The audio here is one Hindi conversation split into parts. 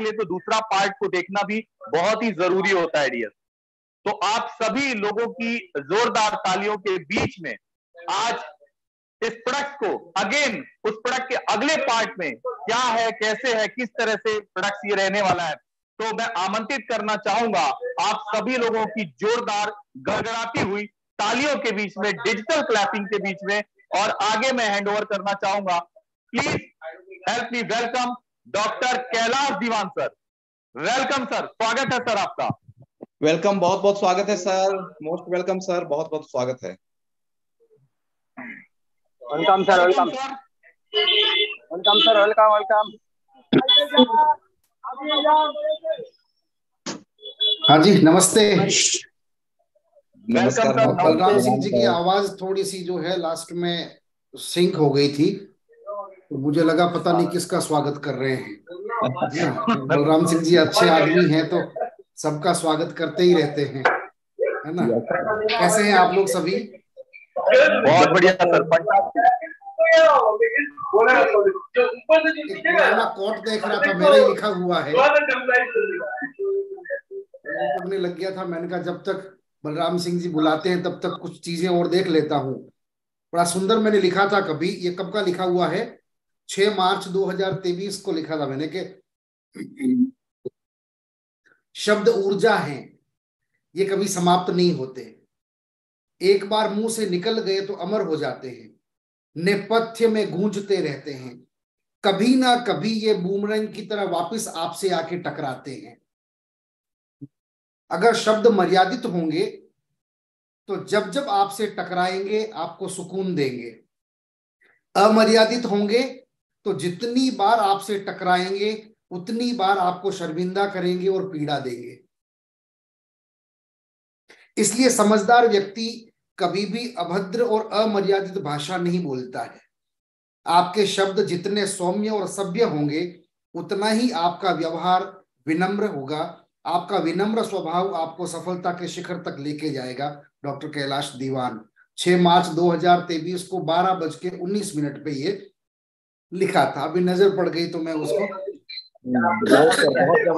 के लिए तो दूसरा पार्ट को देखना भी बहुत ही ज़रूरी होता है डियर तो आप सभी लोगों की जोरदार तालियों के बीच में आज इस प्रोडक्ट को अगेन उस प्रोडक्ट के अगले पार्ट में क्या है, कैसे है, किस तरह से प्रोडक्ट ये रहने वाला है तो मैं आमंत्रित करना चाहूँगा आप सभी लोगों की जोरदार गड़गड़ाती हुई तालियों के बीच में डिजिटल क्लैपिंग के बीच में और आगे मैं हैंड ओवर करना चाहूँगा. Please help me welcome doctor Kailash Dewan sir welcome sir स्वागत है सर आपका। वेलकम बहुत बहुत स्वागत है सर मोस्ट वेलकम सर बहुत बहुत स्वागत है। Welcome sir welcome welcome sir welcome welcome हाँ जी नमस्ते। नमस्कार बलराम सिंह जी की आवाज़ थोड़ी सी जो है लास्ट में सिंक हो गई थी। तो मुझे लगा पता नहीं किसका स्वागत कर रहे हैं। बलराम सिंह जी अच्छे आदमी हैं तो सबका स्वागत करते ही रहते हैं है ना? कैसे हैं आप लोग सभी? बहुत बढ़िया सर पुराना कोट देख रहा था मेरा ही लिखा हुआ है। पढ़ने लग गया था मैंने कहा जब तक बलराम सिंह जी बुलाते हैं तब तक कुछ चीज़ें और देख लेता हूँ। बड़ा सुंदर मैंने लिखा था कभी ये कब का लिखा हुआ है? 6 मार्च 2023 को लिखा था मैंने कि शब्द ऊर्जा है, ये कभी समाप्त नहीं होते। एक बार मुँह से निकल गए तो अमर हो जाते हैं, नेपथ्य में गूंजते रहते हैं। कभी ना कभी ये बूमरंग की तरह वापस आपसे आके टकराते हैं। अगर शब्द मर्यादित होंगे तो जब जब आपसे टकराएँगे, आपको सुकून देंगे। अमर्यादित होंगे तो जितनी बार आपसे टकराएँगे, उतनी बार आपको शर्मिंदा करेंगे और पीड़ा देंगे। इसलिए समझदार व्यक्ति कभी भी अभद्र और अमर्यादित भाषा नहीं बोलता है। आपके शब्द जितने सौम्य और सभ्य होंगे, उतना ही आपका व्यवहार विनम्र होगा। आपका विनम्र स्वभाव आपको सफलता के शिखर तक लेके जाएगा। डॉक्टर कैलाश दीवान 6 मार्च 2023 को बारह बज के उन्नीस मिनट पे ये लिखा था। अभी नज़र पड़ गई तो मैं उसको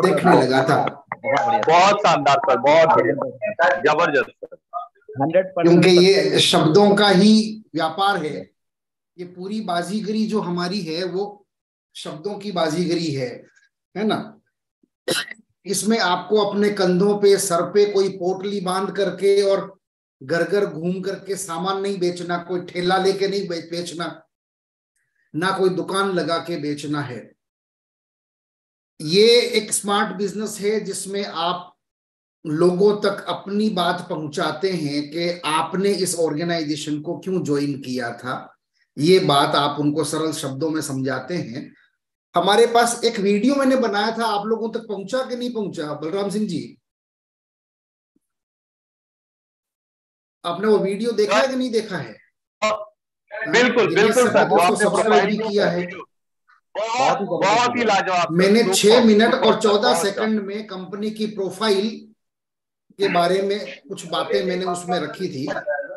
देखने लगा था। बहुत शानदार सर बहुत ज़बरदस्त क्योंकि ये शब्दों का ही व्यापार है। ये पूरी बाजीगरी जो हमारी है वो शब्दों की बाजीगरी है है ना? इसमें आपको अपने कंधों पे सर पे कोई पोटली बाँध करके और घर घर घूम करके सामान नहीं बेचना कोई ठेला लेके नहीं बेचना ना कोई दुकान लगा के बेचना है। ये एक स्मार्ट बिज़नेस है जिसमें आप लोगों तक अपनी बात पहुंचाते हैं कि आपने इस ऑर्गेनाइजेशन को क्यों ज्वाइन किया था। ये बात आप उनको सरल शब्दों में समझाते हैं। हमारे पास एक वीडियो मैंने बनाया था आप लोगों तक पहुँचा कि नहीं पहुँचा? बलराम सिंह जी। आपने वो वीडियो देखा है। कि नहीं देखा है? बिल्कुल बिल्कुल सब्सक्राइब भी किया है। बहुत बहुत ही लाजवाब मैंने छह मिनट और चौदह सेकंड में कंपनी की प्रोफ़ाइल के बारे में कुछ बातें मैंने उसमें रखी थी।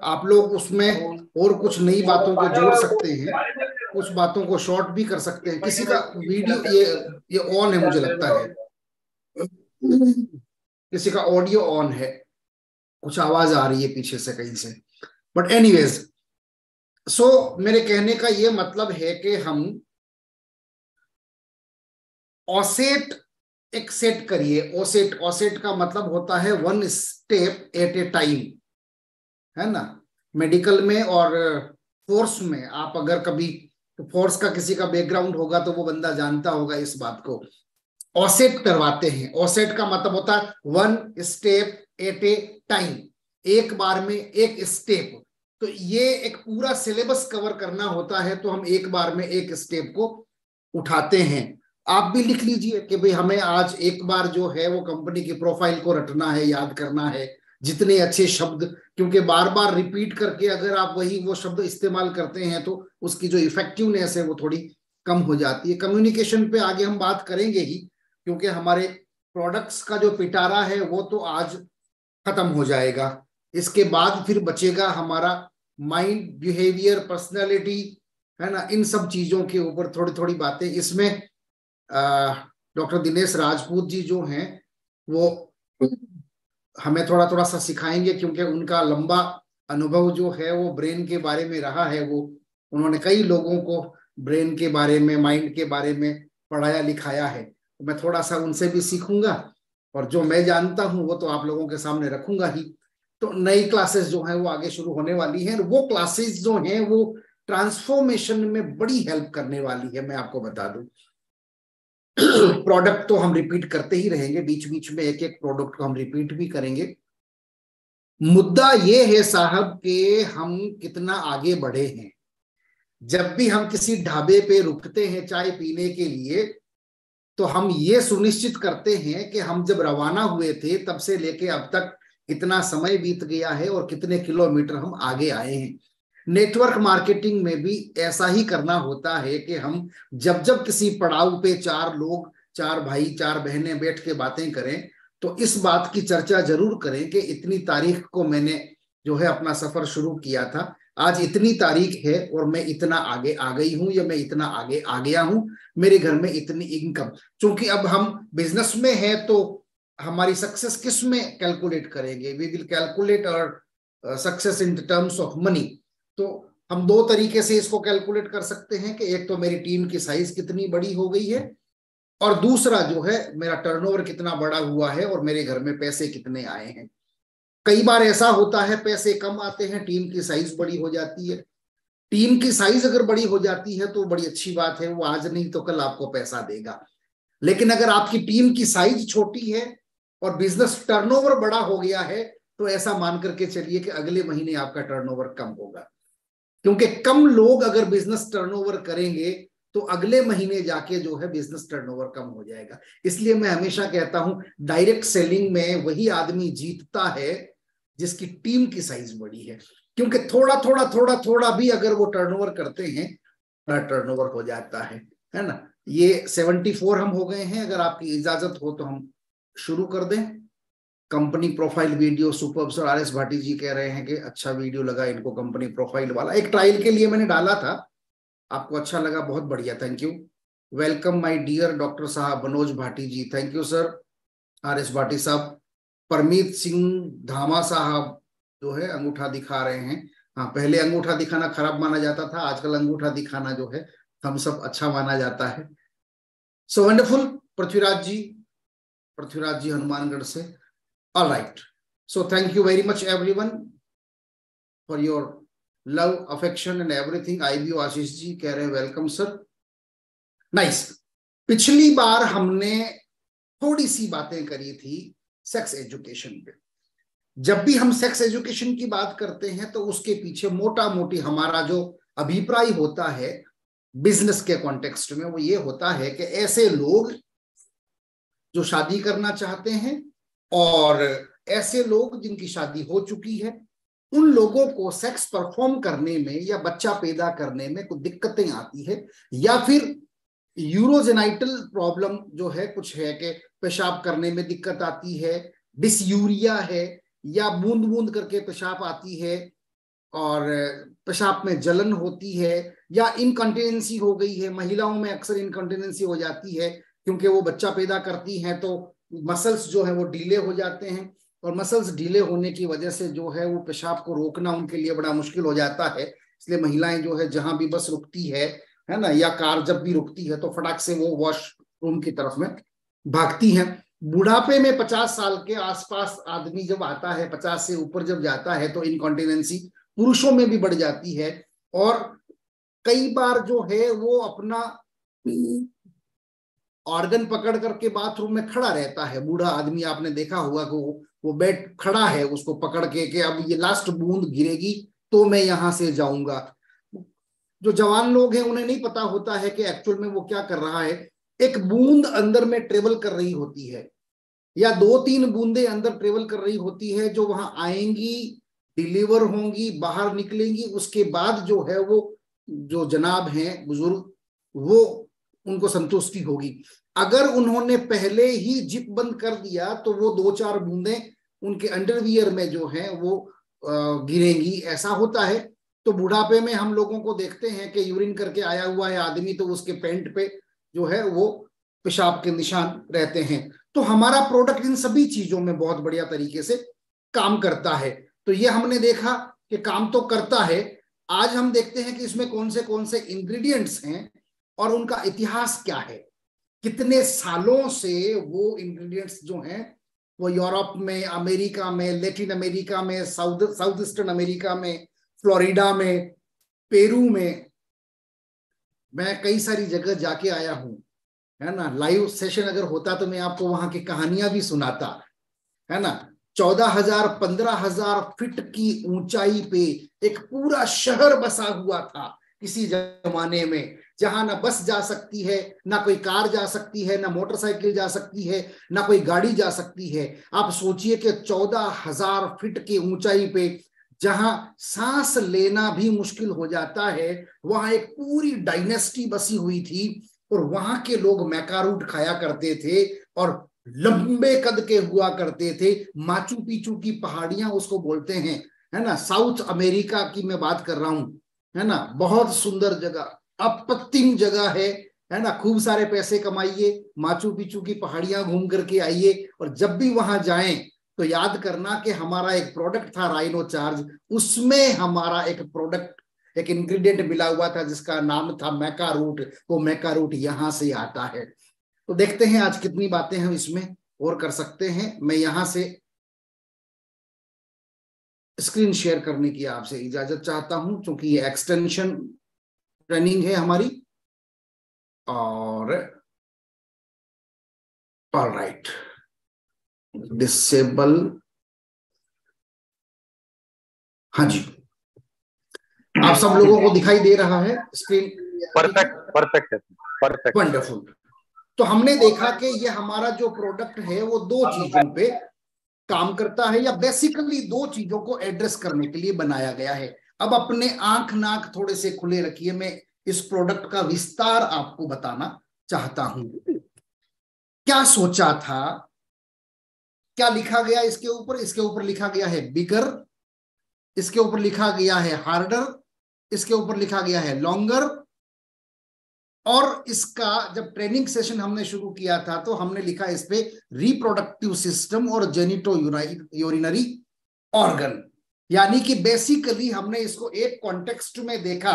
आप लोग उसमें और कुछ नई बातों को जोड़ सकते हैं। कुछ बातों को शॉर्ट भी कर सकते हैं। किसी का वीडियो ये ये ऑन है मुझे लगता है। किसी का ऑडियो ऑन है। कुछ आवाज़ आ रही है पीछे से कहीं से। बट एनीवेज सो मेरे कहने का यह मतलब है कि हम ऑसेट एक सेट करिए। ओसेट ओसेट का मतलब होता है one step at a time है ना? मेडिकल में और फोर्स में। आप अगर कभी फोर्स का किसी का बैकग्राउंड होगा तो वो बंदा जानता होगा इस बात को। ऑसेट करवाते हैं। ऑसेट का मतलब होता है one step at a time एक बार में एक स्टेप तो ये एक पूरा सिलेबस कवर करना होता है तो हम एक बार में एक स्टेप को उठाते हैं। आप भी लिख लीजिए कि भाई हमें आज एक बार जो है वो कंपनी की प्रोफ़ाइल को रटना है, याद करना है, जितने अच्छे शब्द, क्योंकि बार बार रिपीट करके अगर आप वही वो शब्द इस्तेमाल करते हैं तो उसकी जो इफेक्टिवनेस है वो थोड़ी कम हो जाती है। कम्युनिकेशन पे आगे हम बात करेंगे ही, क्योंकि हमारे प्रोडक्ट्स का जो पिटारा है, वो तो आज खत्म हो जाएगा। इसके बाद फिर बचेगा हमारा माइंड बिहेवियर पर्सनैलिटी है ना? इन सब चीज़ों के ऊपर थोड़ी थोड़ी बातें। इसमें डॉक्टर दिनेश राजपूत जी जो हैं, वो हमें थोड़ा थोड़ा सा सिखाएँगे क्योंकि उनका लंबा अनुभव जो है, वो ब्रेन के बारे में रहा है। वो, उन्होंने कई लोगों को ब्रेन के बारे में, माइंड के बारे में पढ़ाया, लिखाया है। तो मैं थोड़ा सा उनसे भी सीखूँगा और जो मैं जानता हूँ, वो तो आप लोगों के सामने रखूँगा ही। तो नई क्लासेस जो है वो आगे शुरू होने वाली हैं। वो क्लासेस जो हैं, वो ट्रांसफॉर्मेशन में बड़ी हेल्प करने वाली है, मैं आपको बता दूँ। प्रोडक्ट तो हम रिपीट करते ही रहेंगे बीच बीच में एक एक प्रोडक्ट को हम रिपीट भी करेंगे। मुद्दा ये है साहब कि हम कितना आगे बढ़े हैं। जब भी हम किसी ढाबे पे रुकते हैं चाय पीने के लिए तो हम ये सुनिश्चित करते हैं कि हम जब रवाना हुए थे, तब से लेके अब तक कितना समय बीत गया है और कितने किलोमीटर हम आगे आए हैं। नेटवर्क मार्केटिंग में भी ऐसा ही करना होता है कि हम जब जब किसी पड़ाव पे चार लोग, चार भाई, चार बहनें बैठ के बातें करें तो इस बात की चर्चा ज़रूर करें कि इतनी तारीख को मैंने जो है अपना सफ़र शुरू किया था। आज इतनी तारीख है और मैं इतना आगे आ गई हूँ या मैं इतना आगे आ गया हूँ, मेरे घर में इतनी इनकम क्योंकि अब हम बिज़नेस में है तो हमारी सक्सेस किसमें कैलकुलेट करेंगे? वी विल कैलकुलेट और success in terms of money तो हम दो तरीके से इसको कैलकुलेट कर सकते हैं कि एक तो मेरी टीम की साइज़ कितनी बड़ी हो गई है, और दूसरा जो है, मेरा टर्नओवर कितना बड़ा हुआ है और मेरे घर में पैसे कितने आए हैं। कई बार ऐसा होता है, पैसे कम आते हैं टीम की साइज़ बड़ी हो जाती है। टीम की साइज़ अगर बड़ी हो जाती है तो बड़ी अच्छी बात है, वो आज नहीं तो कल आपको पैसा देगा। लेकिन अगर आपकी टीम की साइज़ छोटी है और बिज़नेस टर्नओवर बड़ा हो गया है तो ऐसा मान करके चलिए कि अगले महीने आपका टर्नओवर कम होगा। क्योंकि कम लोग अगर बिज़नेस टर्नओवर करेंगे तो अगले महीने जाके जो है बिज़नेस टर्नओवर कम हो जाएगा। इसलिए मैं हमेशा कहता हूँ डायरेक्ट सेलिंग में वही आदमी जीतता है जिसकी टीम की साइज़ बड़ी है। क्योंकि थोड़ा थोड़ा थोड़ा थोड़ा भी अगर वो टर्नओवर करते हैं बड़ा टर्नओवर हो जाता है है ना? ये सेवेंटी फोर हम हो गए हैं, अगर आपकी इजाज़त हो तो हम शुरू कर दें। Company profile video super sir R S Bhati ji कह रहे हैं कि अच्छा वीडियो लगा इनको कंपनी प्रोफ़ाइल वाला। एक ट्रायल के लिए मैंने डाला था। आपको अच्छा लगा, बहुत बढ़िया thank you welcome my dear doctor साहब Manoj Bhati ji. Thank you sir R S Bhati साहब। परमीत सिंह धामा साहब जो है अंगूठा दिखा रहे हैं। हाँ पहले अंगूठा दिखाना खराब माना जाता था, आजकल अंगूठा दिखाना जो है हम सब अच्छा माना जाता है। सो वंडरफुल पृथ्वीराज जी पृथ्वीराज जी हनुमानगढ़ से। All right so thank you very much everyone for your love affection and everything I B Ashish ji कह रहे हैं वेलकम सर नाइस पिछली बार हमने थोड़ी सी बातें करी थी सेक्स एजुकेशन पे। जब भी हम सेक्स एजुकेशन की बात करते हैं तो उसके पीछे मोटा मोटी हमारा जो अभिप्राय होता है बिज़नेस के कॉन्टेक्स्ट में, वो ये होता है कि ऐसे लोग जो शादी करना चाहते हैं और ऐसे लोग जिनकी शादी हो चुकी है, उन लोगों को सेक्स परफॉर्म करने में या बच्चा पैदा करने में कुछ दिक्कतें आती है या फिर यूरोजेनाइटल प्रॉब्लम जो है, कुछ है कि पेशाब करने में दिक्कत आती है डिसयूरिया है या बूंद बूंद करके पेशाब आती है और पेशाब में जलन होती है या इनकंटिनेंसी हो गई है, महिलाओं में अक्सर इनकंटिनेंसी हो जाती है क्योंकि वो बच्चा पैदा करती हैं तो मसल्स जो है वो डीले हो जाते हैं और मसल्स डीले होने की वजह से जो है वो पेशाब को रोकना उनके लिए बड़ा मुश्किल हो जाता है। इसलिए महिलाएँ जो है, जहाँ भी बस रुकती है है ना, या कार जब भी रुकती है तो फटाक से वो वॉशरूम की तरफ़ में भागती हैं। बुढ़ापे में पचास साल के आसपास आदमी जब आता है, पचास से ऊपर जब जाता है तो इनकॉन्टिनेंसी पुरुषों में भी बढ़ जाती है और कई बार जो है वो अपना ऑर्गन पकड़ करके बाथरूम में खड़ा रहता है। बूढ़ा आदमी आपने देखा हुआ कि वो बैठ खड़ा है, उसको पकड़ के कि अब ये लास्ट बूंद गिरेगी तो मैं यहाँ से जाऊँगा। जो जवान लोग हैं, उन्हें नहीं पता होता है कि एक्चुअल में वो क्या कर रहा है। एक बूंद अंदर में ट्रेवल कर रही होती है, या दो तीन बूंदे अंदर ट्रेवल कर रही होती है, जो वहाँ आएँगी डिलीवर होंगी, बाहर निकलेंगी, उसके बाद जो है वो, जो जनाब हैं, बुज़ुर्ग, वो उनको संतुष्टि होगी। अगर उन्होंने पहले ही जिप बंद कर दिया तो वो दो चार बूंदे उनके अंडरवियर में जो है, वो गिरेंगी। ऐसा होता है। तो बुढ़ापे में हम लोगों को देखते हैं कि यूरिन करके आया हुआ है आदमी तो उसके पेंट पे जो है, वो पेशाब के निशान रहते हैं। तो हमारा प्रोडक्ट इन सभी चीज़ों में बहुत बढ़िया तरीके से काम करता है। तो ये हमने देखा कि काम तो करता है। आज हम देखते हैं कि इसमें कौन से कौन से इंग्रेडिएंट्स हैं और उनका इतिहास क्या है? कितने सालों से वो इंग्रेडिएंट्स जो हैं, वो यूरोप में, अमेरिका में, लेटिन अमेरिका में, साउथ साउथ ईस्टर्न अमेरिका में, फ्लोरिडा में, पेरू में, मैं कई सारी जगह जाके आया हूँ, है ना? लाइव सेशन अगर होता तो मैं आपको वहाँ की कहानियाँ भी सुनाता, है ना? चौदह हज़ार, पंद्रह हज़ार फिट की ऊंचाई पे एक पूरा शहर बसा हुआ था। किसी जमाने में, जहाँ ना बस जा सकती है, ना कोई कार जा सकती है, ना मोटरसाइकिल जा सकती है, ना कोई गाड़ी जा सकती है। आप सोचिए कि चौदह हज़ार फीट की ऊंचाई पे, जहाँ सांस लेना भी मुश्किल हो जाता है, वहाँ एक पूरी डायनेस्टी बसी हुई थी और वहाँ के लोग मैकारूट खाया करते थे और लंबे कद के हुआ करते थे। माचू पीचू की पहाड़ियाँ उसको बोलते हैं, है ना? साउथ अमेरिका की मैं बात कर रहा हूँ। है ना? बहुत सुंदर जगह। अप्रतिम जगह है है ना? खूब सारे पैसे कमाइए, माचू पिचू की पहाड़ियाँ घूम करके आइए और जब भी वहाँ जाएँ तो याद करना कि हमारा एक प्रोडक्ट था राइनो चार्ज उसमें हमारा एक प्रोडक्ट एक इंग्रेडिएंट मिला हुआ था जिसका नाम था मैका रूट वो मैका रूट यहाँ से आता है। तो देखते हैं आज कितनी बातें हम इसमें और कर सकते हैं। मैं यहाँ से स्क्रीन शेयर करने की आपसे इजाज़त चाहता हूँ क्योंकि ये एक्सटेंशन ट्रेनिंग है हमारी। और ऑल राइट डिसेबल हाँ जी। आप सब लोगों को दिखाई दे रहा है स्क्रीन परफेक्ट परफेक्ट है। परफेक्ट वंडरफुल तो हमने देखा कि ये हमारा जो प्रोडक्ट है वो दो चीज़ों पे काम करता है या बेसिकली दो चीज़ों को एड्रेस करने के लिए बनाया गया है। अब अपने आँख नाक थोड़े से खुले रखिए, मैं इस प्रोडक्ट का विस्तार आपको बताना चाहता हूँ। क्या सोचा था? क्या लिखा गया इसके ऊपर? इसके ऊपर लिखा गया है बिगर इसके ऊपर लिखा गया है हार्डर इसके ऊपर लिखा गया है लॉन्गर और इसका जब ट्रेनिंग सेशन हमने शुरू किया था तो हमने लिखा इस पे रिप्रोडक्टिव सिस्टम और जेनिटो यूरिनरी ऑर्गन यानी कि बेसिकली हमने इसको एक कॉन्टेक्स्ट में देखा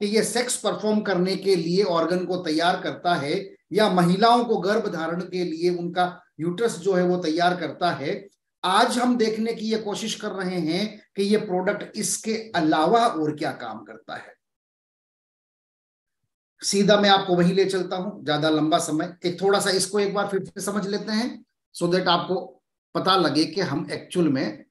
कि ये सेक्स परफॉर्म करने के लिए ऑर्गन को तैयार करता है या महिलाओं को गर्भ धारण के लिए उनका यूट्रस जो है वो तैयार करता है। आज हम देखने की ये कोशिश कर रहे हैं कि ये प्रोडक्ट इसके अलावा और क्या काम करता है। सीधा मैं आपको वही ले चलता हूँ, ज़्यादा लंबा समय। एक थोड़ा सा इसको एक बार फिर से समझ लेते हैं सो देट आपको पता लगे कि हम एक्चुअल में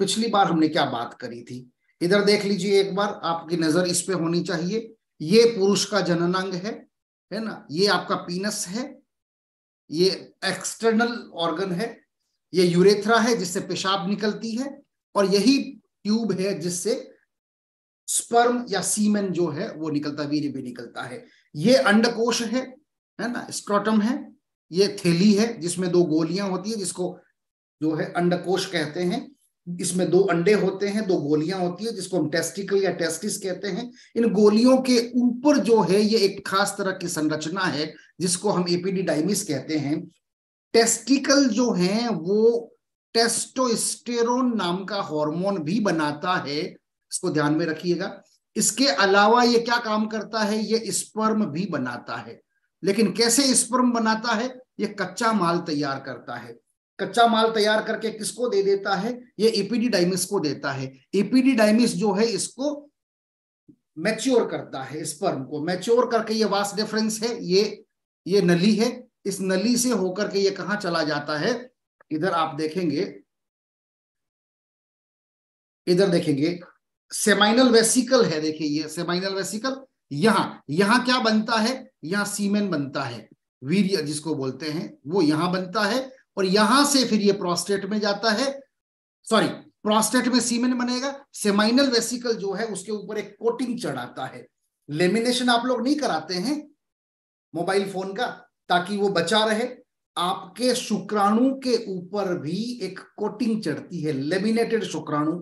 पिछली बार हमने क्या बात करी थी। इधर देख लीजिए एक बार, आपकी नज़र इस पे होनी चाहिए। ये पुरुष का जननांग है है ना? ये आपका पीनस है, ये एक्सटर्नल ऑर्गन है, ये यूरेथ्रा है जिससे पेशाब निकलती है, और यही ट्यूब है जिससे स्पर्म या सीमेन जो है, वो निकलता वीर भी निकलता है। ये अंडकोश है है ना? स्क्रोटम है, ये थैली है, जिसमें दो गोलियाँ होती है, जिसको जो है अंडकोश कहते हैं। इसमें दो अंडे होते हैं, दो गोलियाँ होती है, जिसको हम टेस्टिकल या टेस्टिस कहते हैं। इन गोलियों के ऊपर जो है, ये एक खास तरह की संरचना है, जिसको हम एपीडीडाइमिस कहते हैं। टेस्टिकल जो है, वो टेस्टोस्टेरोन नाम का हार्मोन भी बनाता है इसको ध्यान में रखिएगा। इसके अलावा ये क्या काम करता है? ये स्पर्म भी बनाता है। लेकिन कैसे स्पर्म बनाता है? ये कच्चा माल तैयार करता है। कच्चा माल तैयार करके किसको दे देता है? ये एपीडी डाइमिस को देता है। एपीडी डाइमिस जो है, इसको मैच्योर करता है, स्पर्म को। मैच्योर करके ये वास डिफरेंस है, ये ये नली है। इस नली से होकर के ये कहा चला जाता है? इधर आप देखेंगे। इधर देखेंगे। सेमाइनल वेसिकल है, देखिए ये सेमाइनल वेसिकल, यहाँ यहाँ क्या बनता है? यहाँ सीमेन बनता है। वीर्य जिसको बोलते हैं, वो यहाँ बनता है और यहाँ से फिर ये प्रोस्टेट में जाता है। सॉरी, प्रोस्टेट में सीमेन बनेगा, सेमाइनल वेसिकल जो है उसके ऊपर एक कोटिंग चढ़ाता है। लेमिनेशन आप लोग नहीं कराते हैं मोबाइल फ़ोन का, ताकि वो बचा रहे। आपके शुक्राणु के ऊपर भी एक कोटिंग चढ़ती है, लेमिनेटेड शुक्राणु।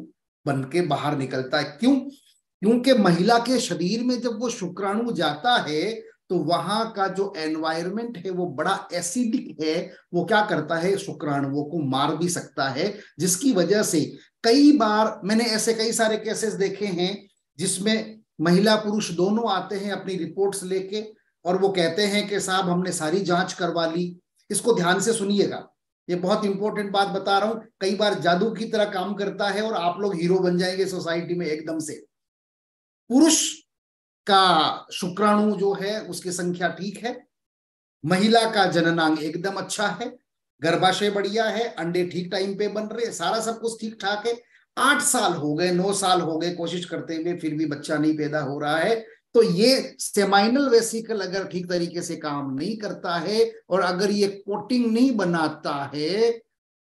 बन के बाहर निकलता है। क्यों? क्योंकि महिला के शरीर में जब वो शुक्राणु जाता है तो वहाँ का जो एनवायरमेंट है, वो बड़ा एसिडिक है। वो क्या करता है? शुक्राणुओं को मार भी सकता है, जिसकी वजह से कई बार मैंने ऐसे कई सारे केसेस देखे हैं, जिसमें महिला पुरुष दोनों आते हैं अपनी रिपोर्ट्स लेके, और वो कहते हैं कि साहब हमने सारी जाँच करवा ली। इसको ध्यान से सुनिएगा। ये बहुत इंपॉर्टेंट बात बता रहा हूँ। कई बार जादू की तरह काम करता है और आप लोग हीरो बन जाएँगे सोसाइटी में एकदम से। पुरुष का शुक्राणु जो है, उसकी संख्या ठीक है। महिला का जननांग एकदम अच्छा है। गर्भाशय बढ़िया है। अंडे ठीक टाइम पे बन रहे सारा सब कुछ ठीक ठाक है। आठ साल हो गए, नौ साल हो गए कोशिश करते हुए, फिर भी बच्चा नहीं पैदा हो रहा है। तो ये सेमाइनल वेसिकल अगर ठीक तरीके से काम नहीं करता है और अगर ये कोटिंग नहीं बनाता है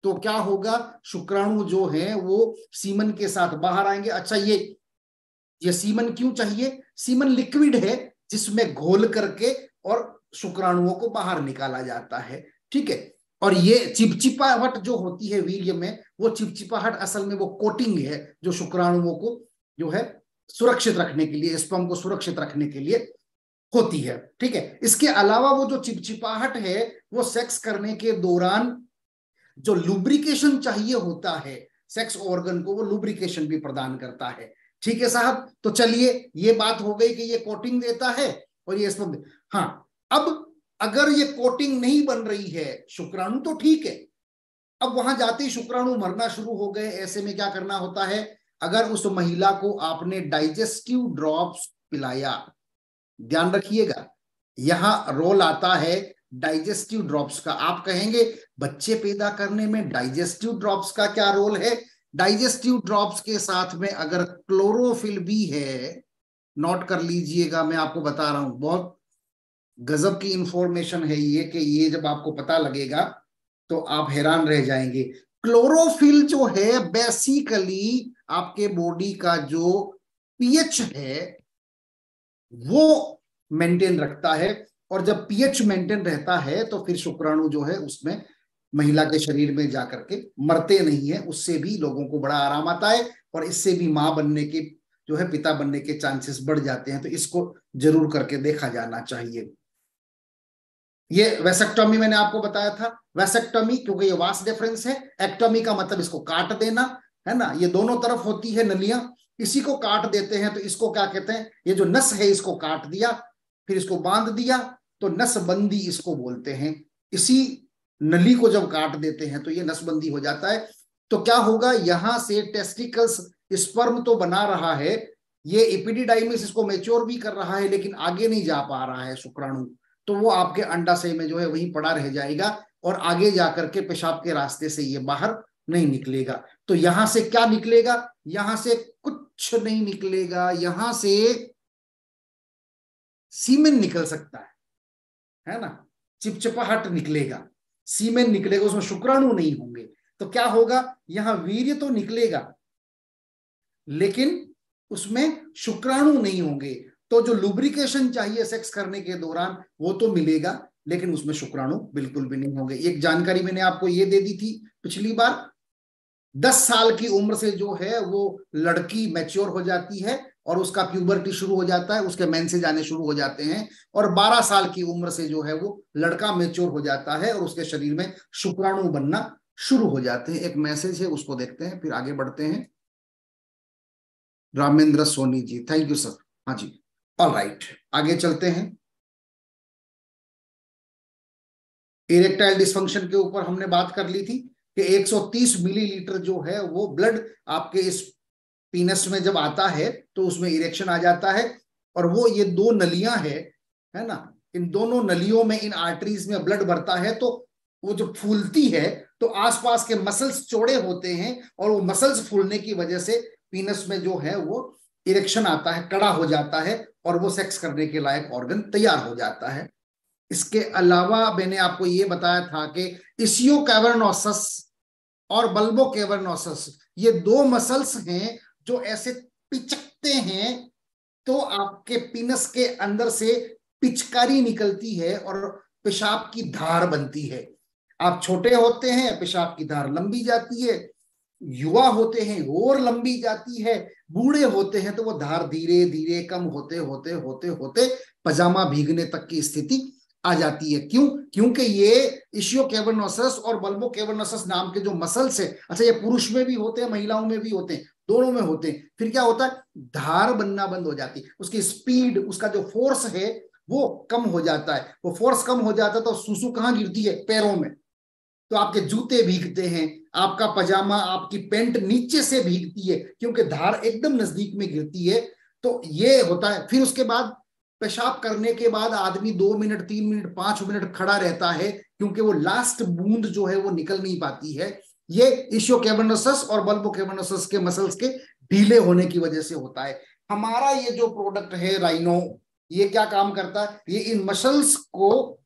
तो क्या होगा? शुक्राणु जो है, वो सीमन के साथ बाहर आएँगे। अच्छा ये ये सीमन क्यों चाहिए? सीमन लिक्विड है, जिसमें घोल करके और शुक्राणुओं को बाहर निकाला जाता है। ठीक है? और ये चिपचिपाहट जो होती है वीर्य में, वो चिपचिपाहट असल में वो कोटिंग है, जो शुक्राणुओं को जो है सुरक्षित रखने के लिए स्पम को सुरक्षित रखने के लिए होती है। ठीक है? इसके अलावा वो जो चिपचिपाहट है, वो सेक्स करने के दौरान जो लुब्रिकेशन चाहिए होता है सेक्स ऑर्गन को वो लुब्रिकेशन भी प्रदान करता है। ठीक है साहब? तो चलिए, ये बात हो गई कि ये कोटिंग देता है और ये स्पम हाँ अब अगर ये कोटिंग नहीं बन रही है, शुक्राणु तो ठीक है। अब वहाँ जाते ही शुक्राणु मरना शुरू हो गए, ऐसे में क्या करना होता है? अगर उस महिला को आपने डाइजेस्टिव ड्रॉप्स पिलाया, ध्यान रखिएगा, यहाँ रोल आता है डाइजेस्टिव ड्रॉप्स का। आप कहेंगे, बच्चे पैदा करने में डाइजेस्टिव ड्रॉप्स का क्या रोल है? डाइजेस्टिव ड्रॉप्स के साथ में अगर क्लोरोफिल भी है नोट कर लीजिएगा, मैं आपको बता रहा हूँ, बहुत गजब की इंफॉर्मेशन है ये कि ये जब आपको पता लगेगा तो आप हैरान रह जाएँगे। क्लोरोफिल जो है बेसिकली आपके बॉडी का जो पीएच है, वो मेंटेन रखता है। और जब पीएच मेंटेन रहता है तो फिर शुक्राणु जो है, उसमें महिला के शरीर में जाकर के मरते नहीं है। उससे भी लोगों को बड़ा आराम आता है और इससे भी माँ बनने के, जो है, पिता बनने के चांसेस बढ़ जाते हैं। तो इसको ज़रूर करके देखा जाना चाहिए। ये वेसेक्टोमी मैंने आपको बताया था। वेसेक्टोमी क्योंकि ये वास डिफरेंस है एक्टोमी का मतलब इसको काट देना। है ना? ये दोनों तरफ़ होती है नलियाँ, इसी को काट देते हैं तो इसको क्या कहते हैं? ये जो नस है, इसको काट दिया, फिर इसको बाँध दिया तो नसबंदी इसको बोलते हैं। इसी नली को जब काट देते हैं तो ये नसबंदी हो जाता है। तो क्या होगा? यहाँ से टेस्टिकल्स स्पर्म तो बना रहा है, ये इपिडिडाइमिस इसको मेच्योर भी कर रहा है, लेकिन आगे नहीं जा पा रहा है शुक्राणु। तो वो आपके अंडाशय में जो है, वहीं पड़ा रह जाएगा, और आगे जाकर के पेशाब के रास्ते से ये बाहर नहीं निकलेगा। तो यहाँ से क्या निकलेगा? यहाँ से कुछ नहीं निकलेगा। यहाँ से सीमेन निकल सकता है। है ना? चिपचिपाहट निकलेगा। सीमेन निकलेगा, उसमें शुक्राणु नहीं होंगे। तो क्या होगा? यहाँ वीर्य तो निकलेगा, लेकिन उसमें शुक्राणु नहीं होंगे। तो जो लुब्रिकेशन चाहिए सेक्स करने के दौरान, वो तो मिलेगा, लेकिन उसमें शुक्राणु बिल्कुल भी नहीं होंगे। एक जानकारी मैंने आपको ये दे दी थी पिछली बार दस साल की उम्र से जो है वो लड़की मैच्योर हो जाती है और उसका प्यूबर्टी शुरू हो जाता है, उसके मैन से जाने शुरू हो जाते हैं और 12 साल की उम्र से जो है वो लड़का मेच्योर हो जाता है और उसके शरीर में शुक्राणु बनना शुरू हो जाते हैं। एक मैसेज है, उसको देखते हैं, फिर आगे बढ़ते हैं। Ramendra Soni ji thank you sir हाँ जी। ऑल राइट आगे चलते हैं। इरेक्टाइल डिस्फंक्शन के ऊपर हमने बात कर ली थी। कि 130 मिलीलीटर जो है वो ब्लड आपके इस पीनस में जब आता है तो उसमें इरेक्शन आ जाता है। और वो ये दो नलियाँ है है ना? इन दोनों नलियों में, इन आर्टरीज में ब्लड भरता है तो वो जो फूलती है तो आसपास के मसल्स चौड़े होते हैं और वो मसल्स फूलने की वजह से पीनस में जो है वो इरेक्शन आता है, कड़ा हो जाता है और वो सेक्स करने के लायक ऑर्गन तैयार हो जाता है। इसके अलावा मैंने आपको ये बताया था कि इसियो कैवर्नोसस और बल्बो कैवर्नोसस, ये दो मसल्स हैं जो ऐसे पिचकते हैं तो आपके पिनस के अंदर से पिचकारी निकलती है और पेशाब की धार बनती है। आप छोटे होते हैं, पेशाब की धार लंबी जाती है। युवा होते हैं, और लंबी जाती है। बूढ़े होते हैं तो वो धार धीरे धीरे कम होते होते होते होते पजामा भीगने तक की स्थिति आ जाती है। क्यों? क्योंकि ये इशियो केवर्नोसस और बल्बो केवर्नोसस नाम के जो मसल्स है अच्छा ये पुरुष में भी होते हैं, महिलाओं में भी होते हैं, दोनों में होते हैं, फिर क्या होता है? धार बनना बंद हो जाती है। उसकी स्पीड, उसका जो फोर्स है, वो कम हो जाता है। वो फोर्स कम हो जाता है तो सुसु कहाँ गिरती है? पैरों में। तो आपके जूते भीगते हैं, आपका पजामा, आपकी पेंट नीचे से भीगती है, क्योंकि धार एकदम नज़दीक में गिरती है। तो ये होता है। फिर उसके बाद पेशाब करने के बाद आदमी दो मिनट, तीन मिनट, पाँच मिनट खड़ा रहता है, क्योंकि वो लास्ट बूंद जो है वो निकल नहीं पाती है। ये इशियो केबनोसस और बल्बो केबनोसस के मसल्स के ढीले होने की वजह से होता है। हमारा ये जो प्रोडक्ट है राइनो ये क्या काम करता है? ये इन मसल्स को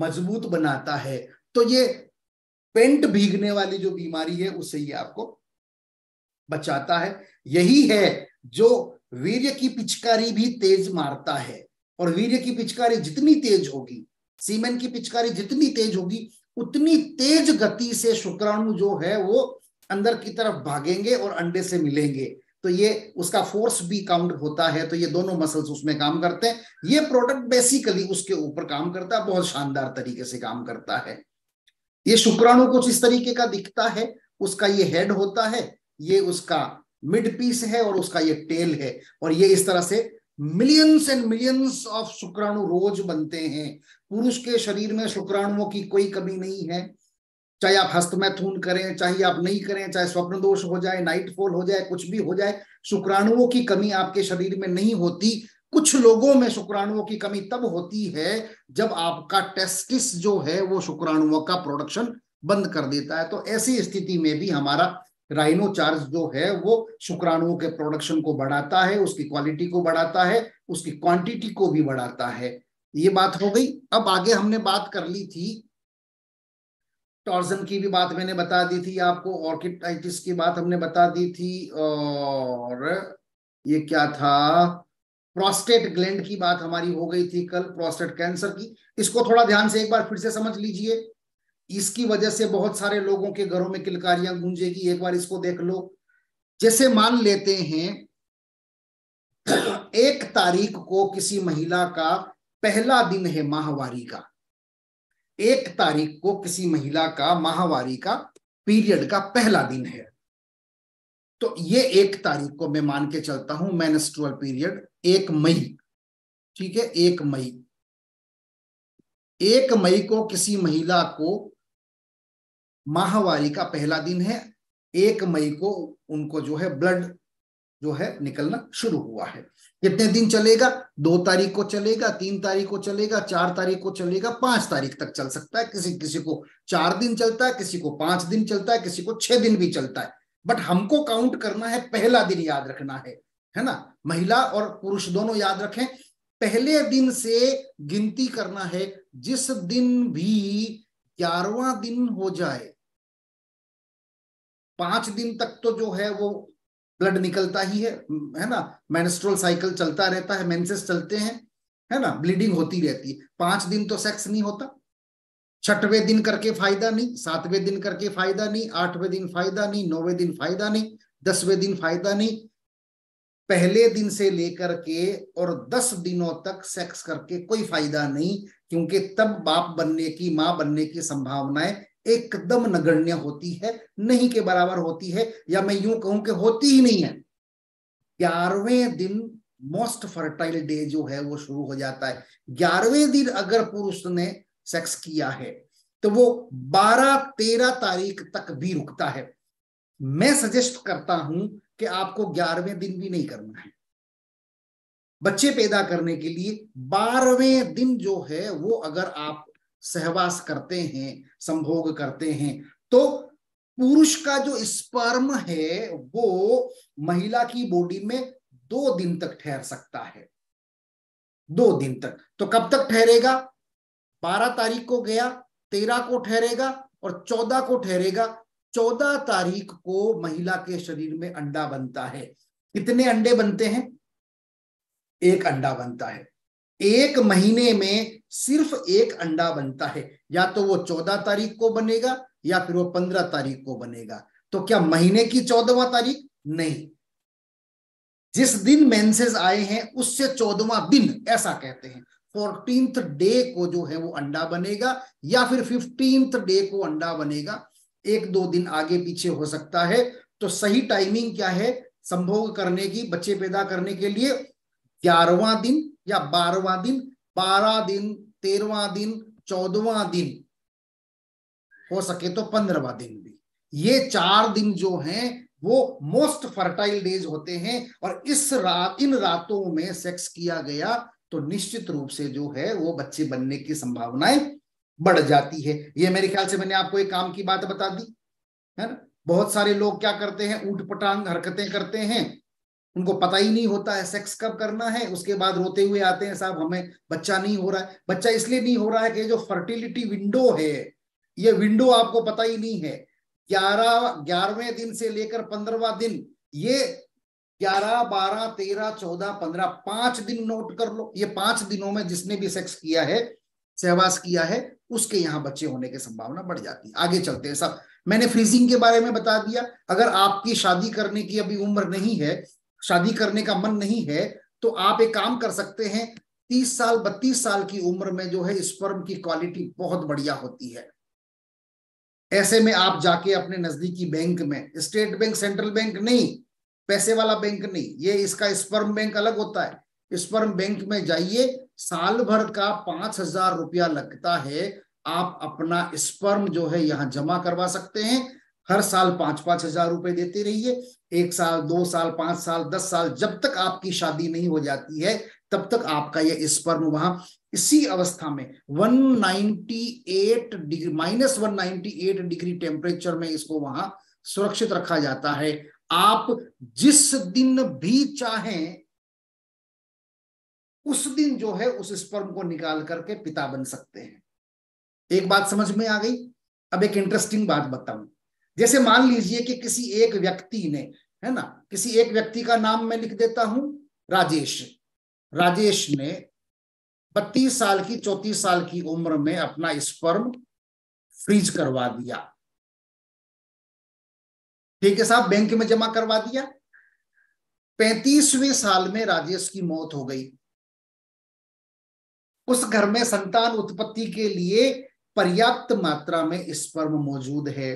मज़बूत बनाता है। तो ये पेंट भीगने वाली जो बीमारी है, उससे ये आपको बचाता है। यही है जो वीर्य की पिचकारी भी तेज मारता है और वीर्य की पिचकारी जितनी तेज होगी सीमेंट की पिचकारी जितनी तेज होगी, उतनी तेज गति से शुक्राणु जो है वो अंदर की तरफ़ भागेंगे और अंडे से मिलेंगे। तो ये उसका फोर्स भी काउंट होता है तो ये दोनों मसल्स उसमें काम करते हैं। ये प्रोडक्ट बेसिकली उसके ऊपर काम करता है, बहुत शानदार तरीके से काम करता है। ये शुक्राणु कुछ इस तरीके का दिखता है, उसका ये हेड होता है, ये उसका मिड पीस है और उसका ये टेल है। और ये इस तरह से मिलियंस एंड मिलियंस ऑफ़ शुक्राणु रोज बनते हैं। पुरुष के शरीर में शुक्राणुओं की कोई कमी नहीं है। चाहे आप हस्तमैथुन करें, चाहे आप नहीं करें, चाहे स्वप्न दोष हो जाए नाइट फॉल हो जाए, कुछ भी हो जाए, शुक्राणुओं की कमी आपके शरीर में नहीं होती। कुछ लोगों में शुक्राणुओं की कमी तब होती है जब आपका टेस्टिस जो है वो शुक्राणुओं का प्रोडक्शन बंद कर देता है। तो ऐसी स्थिति में भी हमारा राइनो चार्ज जो है, वो शुक्राणुओं के प्रोडक्शन को बढ़ाता है, उसकी क्वालिटी को बढ़ाता है, उसकी क्वांटिटी को भी बढ़ाता है। ये बात हो गई। अब आगे हमने बात कर ली थी टॉर्जन की भी बात मैंने बता दी थी आपको ऑर्किटाइटिस की बात हमने बता दी थी, और ये क्या था? प्रोस्टेट ग्लैंड की बात हमारी हो गई थी कल प्रोस्टेट कैंसर की। इसको थोड़ा ध्यान से एक बार फिर से समझ लीजिए। इसकी वजह से बहुत सारे लोगों के घरों में किलकारियाँ गूंजेगी, एक बार इसको देख लो। जैसे मान लेते हैं, एक तारीख को किसी महिला का पहला दिन है माहवारी का। एक तारीख को किसी महिला का माहवारी का पीरियड का पहला दिन है। तो ये एक तारीख को मैं मान के चलता हूँ मैनस्ट्रुअल पीरियड एक मई। ठीक है, एक मई। एक मई को किसी महिला को माहवारी का पहला दिन है। एक मई को उनको जो है ब्लड जो है निकलना शुरू हुआ है। कितने दिन चलेगा? दो तारीख को चलेगा, तीन तारीख को चलेगा, चार तारीख को चलेगा, पाँच तारीख तक चल सकता है। किसी किसी को चार दिन चलता है, किसी को पाँच दिन चलता है, किसी को छह दिन भी चलता है। बट हमको काउंट करना है, पहला दिन याद रखना है। है ना? महिला और पुरुष दोनों याद रखें। पहले दिन से गिनती करना है, जिस दिन भी ग्यारहवा दिन हो जाए, पाँच दिन तक तो जो है वो ब्लड निकलता ही है है ना? मेंस्ट्रुअल साइकिल चलता रहता है मेंसेस चलते हैं, है ना? ब्लीडिंग होती रहती है। पाँच दिन तो सेक्स नहीं होता। छठवें दिन करके फ़ायदा नहीं, सातवें दिन करके फ़ायदा नहीं, आठवें दिन फ़ायदा नहीं, नौवें दिन फ़ायदा नहीं, दसवें दिन फ़ायदा नहीं पहले दिन से लेकर के और दस दिनों तक सेक्स करके कोई फ़ायदा नहीं, क्योंकि तब बाप बनने की, माँ बनने की संभावनाएँ एकदम नगण्य होती है, नहीं के बराबर होती है, या मैं यूँ कहूँ कि होती ही नहीं है। ग्यारहवें दिन मोस्ट फर्टाइल डे जो है, वो शुरू हो जाता है। ग्यारहवें दिन अगर पुरुष ने सेक्स किया है तो वो बारह तेरह तारीख तक भी रुकता है। मैं सजेस्ट करता हूँ कि आपको ग्यारहवें दिन भी नहीं करना है। बच्चे पैदा करने के लिए बारहवें दिन जो है, वो अगर आप सहवास करते हैं, संभोग करते हैं तो पुरुष का जो स्पर्म है, वो महिला की बॉडी में दो दिन तक ठहर सकता है। दो दिन तक। तो कब तक ठहरेगा? बारह तारीख को गया, तेरह को ठहरेगा और चौदह को ठहरेगा। चौदह तारीख को महिला के शरीर में अंडा बनता है। कितने अंडे बनते हैं? एक अंडा बनता है। एक महीने में सिर्फ़ एक अंडा बनता है। या तो वो चौदह तारीख को बनेगा या फिर वो पंद्रह तारीख को बनेगा। तो क्या महीने की चौदहवा तारीख? नहीं। जिस दिन मेंसेस आए हैं, उससे चौदहवा दिन ऐसा कहते हैं। फोर्टींथ डे को जो है वो अंडा बनेगा या फिर फिफ्टींथ डे को अंडा बनेगा। एक दो दिन आगे पीछे हो सकता है। तो सही टाइमिंग क्या है? संभोग करने की, बच्चे पैदा करने के लिए ग्यारहवा दिन या बारहवा दिन, बारह दिन, तेरहवा दिन, चौदहवा दिन, हो सके तो पंद्रहवा दिन भी। ये चार दिन जो हैं, वो मोस्ट फर्टाइल डेज़ होते हैं और इस रात इन रातों में सेक्स किया गया तो निश्चित रूप से जो है, वो बच्चे बनने की संभावनाएँ बढ़ जाती है। ये मेरे ख्याल से मैंने आपको एक काम की बात बता दी, है ना? बहुत सारे लोग क्या करते हैं ऊट पटांग हरकतें करते हैं। उनको पता ही नहीं होता है सेक्स कब करना है, उसके बाद रोते हुए आते हैं, साहब, हमें बच्चा नहीं हो रहा है। बच्चा इसलिए नहीं हो रहा है कि जो फर्टिलिटी विंडो है, ये विंडो आपको पता ही नहीं है। ग्यारह, ग्यारहवें दिन से लेकर पंद्रहवा दिन, ये ग्यारह, बारह, तेरह, चौदह, पंद्रह, पाँच दिन नोट कर लो। ये पाँच दिनों में जिसने भी सेक्स किया है सहवास किया है, उसके यहाँ बच्चे होने की संभावना बढ़ जाती है। आगे चलते हैं सब। मैंने फ्रीजिंग के बारे में बता दिया। अगर आपकी शादी करने की अभी उम्र नहीं है, शादी करने का मन नहीं है तो आप एक काम कर सकते हैं, तीस साल, बत्तीस साल की उम्र में जो है स्पर्म की क्वालिटी बहुत बढ़िया होती है। ऐसे में आप जाके अपने नजदीकी बैंक में स्टेट बैंक सेंट्रल बैंक नहीं, पैसे वाला बैंक नहीं, ये इसका स्पर्म बैंक अलग होता है। स्पर्म बैंक में जाइए, साल भर का पाँच हज़ार रुपया लगता है। आप अपना स्पर्म जो है यहाँ जमा करवा सकते हैं। हर साल पाँच पाँच हज़ार रुपए देते रहिए। एक साल, दो साल, पाँच साल, दस साल, जब तक आपकी शादी नहीं हो जाती है, तब तक आपका यह स्पर्म वहाँ। इसी अवस्था में 198 degree, minus one degree temperature में इसको वहाँ सुरक्षित रखा जाता है। आप जिस दिन भी चाहें उस दिन जो है उस स्पर्म को निकाल करके पिता बन सकते हैं। एक बात समझ में आ गई? अब एक इंटरेस्टिंग बात बताऊँ। जैसे मान लीजिए कि किसी एक व्यक्ति ने, है ना, किसी एक व्यक्ति का नाम मैं लिख देता हूँ, राजेश। राजेश ने बत्तीस साल की, चौतीस साल की उम्र में अपना स्पर्म फ्रीज करवा दिया। ठीक है साहब, बैंक में जमा करवा दिया। पैंतीसवें साल में राजेश की मौत हो गई। उस घर में संतान उत्पत्ति के लिए पर्याप्त मात्रा में स्पर्म मौजूद है।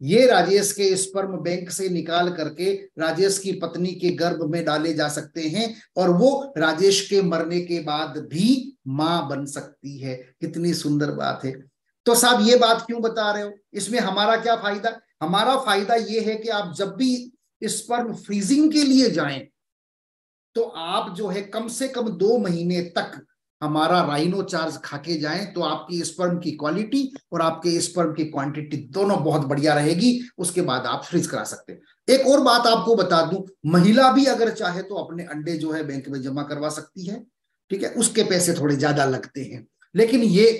ये राजेश के स्पर्म बैंक से निकाल करके राजेश की पत्नी के गर्भ में डाले जा सकते हैं और वो राजेश के मरने के बाद भी माँ बन सकती है। कितनी सुंदर बात है। तो साहब, ये बात क्यों बता रहे हो? इसमें हमारा क्या फ़ायदा? हमारा फ़ायदा ये है कि आप जब भी स्पर्म फ्रीजिंग के लिए जाएँ तो आप जो है कम से कम दो महीने तक हमारा राइनो चार्ज खाके जाए तो आपकी स्पर्म की क्वालिटी और आपके स्पर्म की क्वांटिटी दोनों बहुत बढ़िया रहेगी, उसके बाद आप फ्रीज करा सकते हैं। एक और बात आपको बता दूँ, महिला भी अगर चाहे तो अपने अंडे जो है बैंक में जमा करवा सकती है, ठीक है? उसके पैसे थोड़े ज़्यादा लगते हैं। लेकिन ये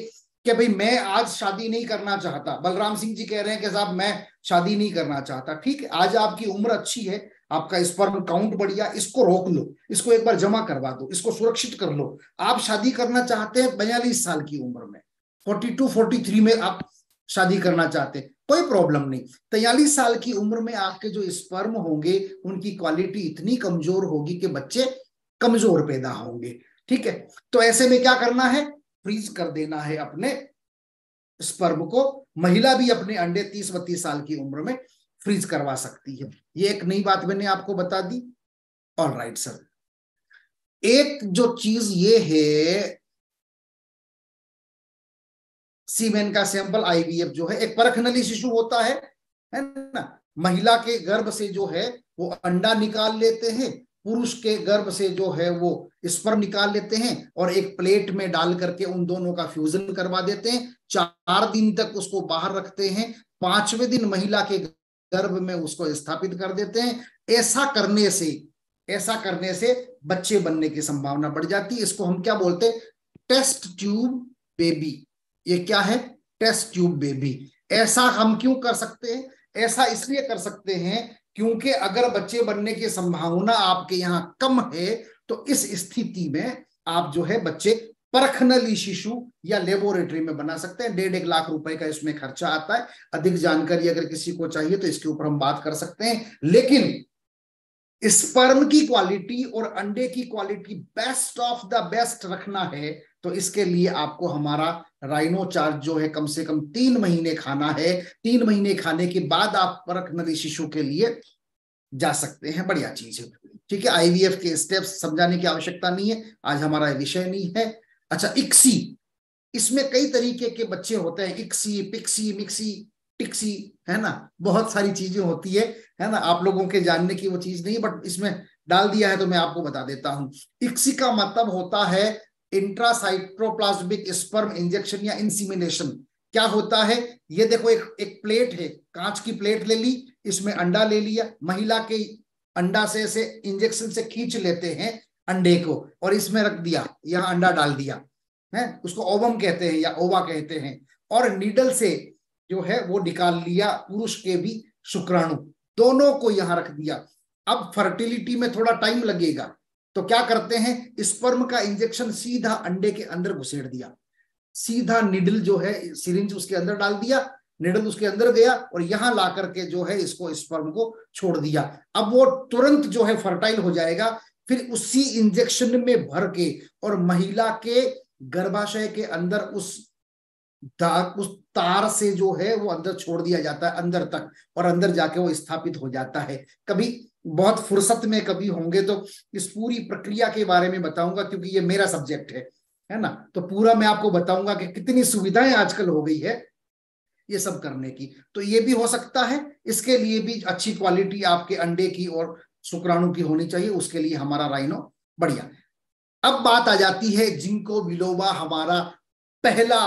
कि भाई मैं आज शादी नहीं करना चाहता, बलराम सिंह जी कह रहे हैं कि साहब, मैं शादी नहीं करना चाहता, ठीक? आज आपकी उम्र अच्छी है आपका स्पर्म काउंट बढ़िया, इसको रोक लो, इसको एक बार जमा करवा दो, इसको सुरक्षित कर लो। आप शादी करना चाहते हैं बयालीस साल की उम्र में फोर्टी टू फोर्टी थ्री में आप शादी करना चाहते हैं, कोई प्रॉब्लम नहीं। तैयलीस साल की उम्र में आपके जो स्पर्म होंगे, उनकी क्वालिटी इतनी कमज़ोर होगी कि बच्चे कमज़ोर पैदा होंगे, ठीक है? तो ऐसे में क्या करना है? फ्रीज कर देना है अपने स्पर्म को। महिला भी अपने अंडे तीस बत्तीस साल की उम्र में फ्रीज करवा सकती है। ये एक नई बात मैंने आपको बता दी। ऑल राइट सर एक जो चीज़ ये है सीमेन का सैंपल आईवीएफ जो है, एक परखनली शिशु होता है है ना? महिला के गर्भ से जो है, वो अंडा निकाल लेते हैं, पुरुष के गर्भ से जो है, वो स्पर्म निकाल लेते हैं और एक प्लेट में डाल करके उन दोनों का फ्यूजन करवा देते हैं। चार दिन तक उसको बाहर रखते हैं। पाँचवें दिन महिला के गर्भ में उसको स्थापित कर देते हैं। ऐसा करने से, ऐसा करने से बच्चे बनने की संभावना बढ़ जाती है। इसको हम क्या बोलते हैं? Test tube baby. ये क्या है? Test tube baby. ऐसा हम क्यों कर सकते हैं? ऐसा इसलिए कर सकते हैं क्योंकि अगर बच्चे बनने की संभावना आपके यहाँ कम है तो इस स्थिति में आप जो है बच्चे परखनली शिशु या लेबोरेटरी में बना सकते हैं। डेढ़ एक लाख रुपए का इसमें खर्चा आता है। अधिक जानकारी अगर किसी को चाहिए तो इसके ऊपर हम बात कर सकते हैं। लेकिन स्पर्म की क्वालिटी और अंडे की quality best of the best रखना है तो इसके लिए आपको हमारा राइनो चार्ज जो है कम से कम तीन महीने खाना है। तीन महीने खाने के बाद आप परख नदी शिशु के लिए जा सकते हैं। बढ़िया चीज़ है। ठीक है आईवीएफ के स्टेप्स समझाने की आवश्यकता नहीं है। आज हमारा विषय नहीं है। अच्छा इक्सी। इसमें कई तरीके के बच्चे होते हैं। इक्सी, पिक्सी, मिक्सी, टिक्सी, है ना? बहुत सारी चीज़ें होती है है ना? आप लोगों के जानने की वो चीज़ नहीं, बट इसमें डाल दिया है तो मैं आपको बता देता हूँ। इक्सी का मतलब होता है इंट्रासाइट्रोप्लाज्मिक स्पर्म इंजेक्शन या इंसिमिनेशन क्या होता है? ये देखो, एक एक प्लेट है, कांच की प्लेट ले ली, इसमें अंडा ले लिया, महिला के अंडा से से इंजेक्शन से खींच लेते हैं अंडे को और इसमें रख दिया यहाँ अंडा डाल दिया, है? उसको ओवम कहते हैं या ओवा कहते हैं। और नीडल से जो है वो निकाल लिया, पुरुष के भी शुक्राणु। दोनों को यहाँ रख दिया। अब फर्टिलिटी में थोड़ा टाइम लगेगा। तो क्या करते हैं? स्पर्म का इंजेक्शन सीधा अंडे के अंदर घुसेड़ दिया। सीधा निडल जो है सिरिंज उसके अंदर डाल दिया, निडल उसके अंदर गया और यहाँ ला करके जो है इसको स्पर्म को छोड़ दिया। अब वो तुरंत जो है फर्टाइल हो जाएगा। फिर उसी इंजेक्शन में भर के और महिला के गर्भाशय के अंदर उस उस तार से जो है वो अंदर छोड़ दिया जाता है, अंदर तक और अंदर जाके वो स्थापित हो जाता है। कभी बहुत फुर्सत में कभी होंगे तो इस पूरी प्रक्रिया के बारे में बताऊँगा क्योंकि ये मेरा सब्जेक्ट है है ना? तो पूरा मैं आपको बताऊँगा कि कितनी सुविधाएँ आजकल हो गई है ये सब करने की। तो ये भी हो सकता है, इसके लिए भी अच्छी क्वालिटी आपके अंडे की और शुक्राणु की होनी चाहिए, उसके लिए हमारा राइनो बढ़िया। अब बात आ जाती है जिंको बिलोबा हमारा पहला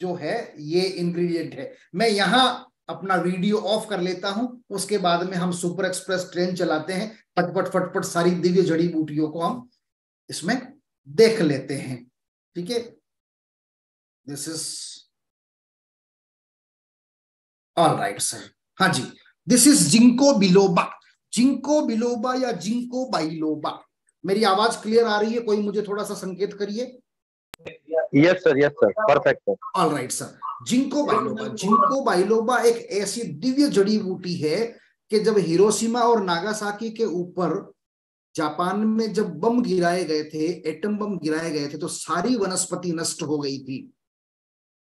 जो है, ये इंग्रेडिएंट है। मैं यहाँ अपना वीडियो ऑफ़ कर लेता हूँ, उसके बाद में हम सुपर एक्सप्रेस ट्रेन चलाते हैं। फटपट फटपट सारी दिव्य जड़ी बूटियों को हम इसमें देख लेते हैं। ठीक है? This is all right sir हाँ जी। This is ginkgo biloba ginkgo biloba या जिंको बाइलोबा मेरी आवाज़ क्लियर आ रही है? कोई मुझे थोड़ा सा संकेत करिए? Yes sir yes sir perfect sir all right sir ginkgo biloba ginkgo biloba एक ऐसी दिव्य जड़ी बूटी है कि जब हिरोशिमा और नागासाकी के ऊपर जापान में जब बम गिराए गए थे एटम बम गिराए गए थे तो सारी वनस्पति नष्ट हो गई थी।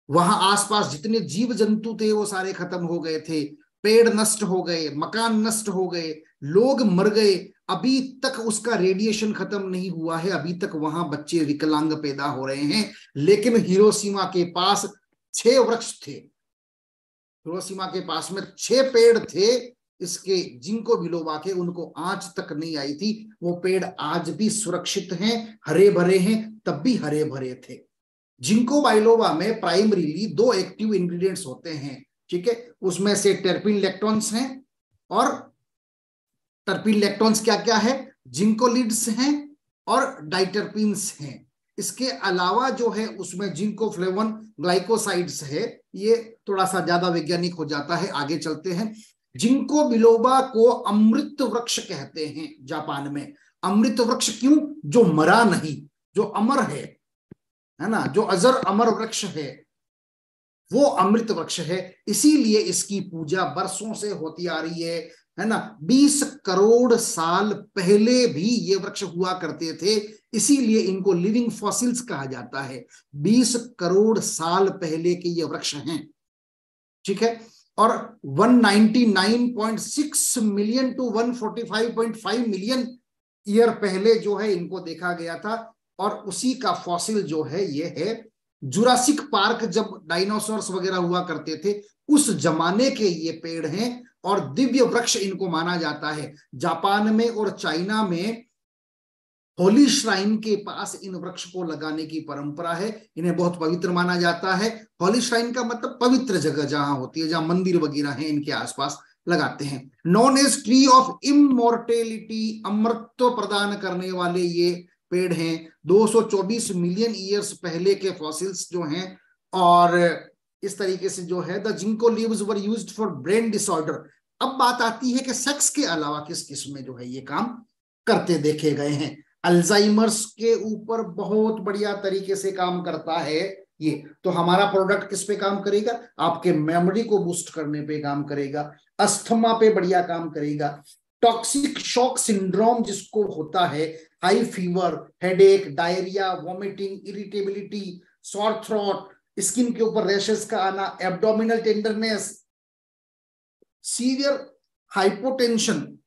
वहाँ आसपास जितने जीव जंतु थे वो सारे खत्म हो गए थे। पेड़ नष्ट हो गए, मकान नष्ट हो गए, लोग मर गए, अभी तक उसका रेडिएशन खत्म नहीं हुआ है, अभी तक वहाँ बच्चे विकलांग पैदा हो रहे हैं। लेकिन हिरोशिमा के पास छह वृक्ष थे। हिरोशिमा के पास में छह पेड़ थे, इसके जिनको बिलोबा के उनको आज तक नहीं आई थी। वो पेड़ आज भी सुरक्षित हैं हरे भरे हैं, तब भी हरे भरे थे। जिंको बाइलोबा में प्राइमरीली दो एक्टिव इंग्रेडिएंट्स होते हैं ठीक है? उसमें से टर्पिन इलेक्ट्रॉन्स हैं और टर्पिन इलेक्ट्रॉन्स क्या क्या है जिंकोलिड्स हैं और डाइटरपिन्स हैं। इसके अलावा जो है, उसमें जिंको फ्लेवन ग्लाइकोसाइड्स है, ये थोड़ा सा ज़्यादा वैज्ञानिक हो जाता है, आगे चलते हैं। जिंको बिलोबा को अमृत वृक्ष कहते हैं, जापान में। अमृत वृक्ष क्यों? जो मरा नहीं, जो अमर है है ना? जो अजर अमर वृक्ष है। वो अमृत वृक्ष है, इसीलिए इसकी पूजा बरसों से होती आ रही है है ना? बीस करोड़ साल पहले भी ये वृक्ष हुआ करते थे, इसीलिए इनको लिविंग फॉसिल्स कहा जाता है। बीस करोड़ साल पहले के ये वृक्ष हैं, ठीक है? और 199.6 मिलियन टू 145.5 मिलियन ईयर पहले जो है इनको देखा गया था, और उसी का फॉसिल जो है, ये है जुरासिक पार्क जब डायनासोर्स वगैरह हुआ करते थे, उस जमाने के ये पेड़ हैं और दिव्य वृक्ष इनको माना जाता है। जापान में और चाइना में होली श्राइन के पास इन वृक्ष को लगाने की परंपरा है। इन्हें बहुत पवित्र माना जाता है। होली श्राइन का मतलब पवित्र जगह जहाँ होती है, जहाँ मंदिर वगैरह है, इनके आसपास लगाते हैं। Known as tree of immortality अमृत प्रदान करने वाले ये पेड़ हैं। 224 मिलियन ईयर्स पहले के फॉसिल्स जो हैं, और इस तरीके से जो है the ginkgo leaves were used for brain disorder अब बात आती है कि सेक्स के अलावा किस किसमें जो है ये काम करते देखे गए हैं। अल्जाइमर्स के ऊपर बहुत बढ़िया तरीके से काम करता है ये। तो हमारा प्रोडक्ट किस पे काम करेगा? आपके मेमोरी को बूस्ट करने पे काम करेगा। अस्थमा पे बढ़िया काम करेगा। टॉक्सिक शॉक सिंड्रोम जिसको होता है high fever headache diarrhoea vomiting irritability sore throat skin के ऊपर रैशेस का आना एब्डोमिनल टेंडरनेस सीवियर हाइपोटेंशन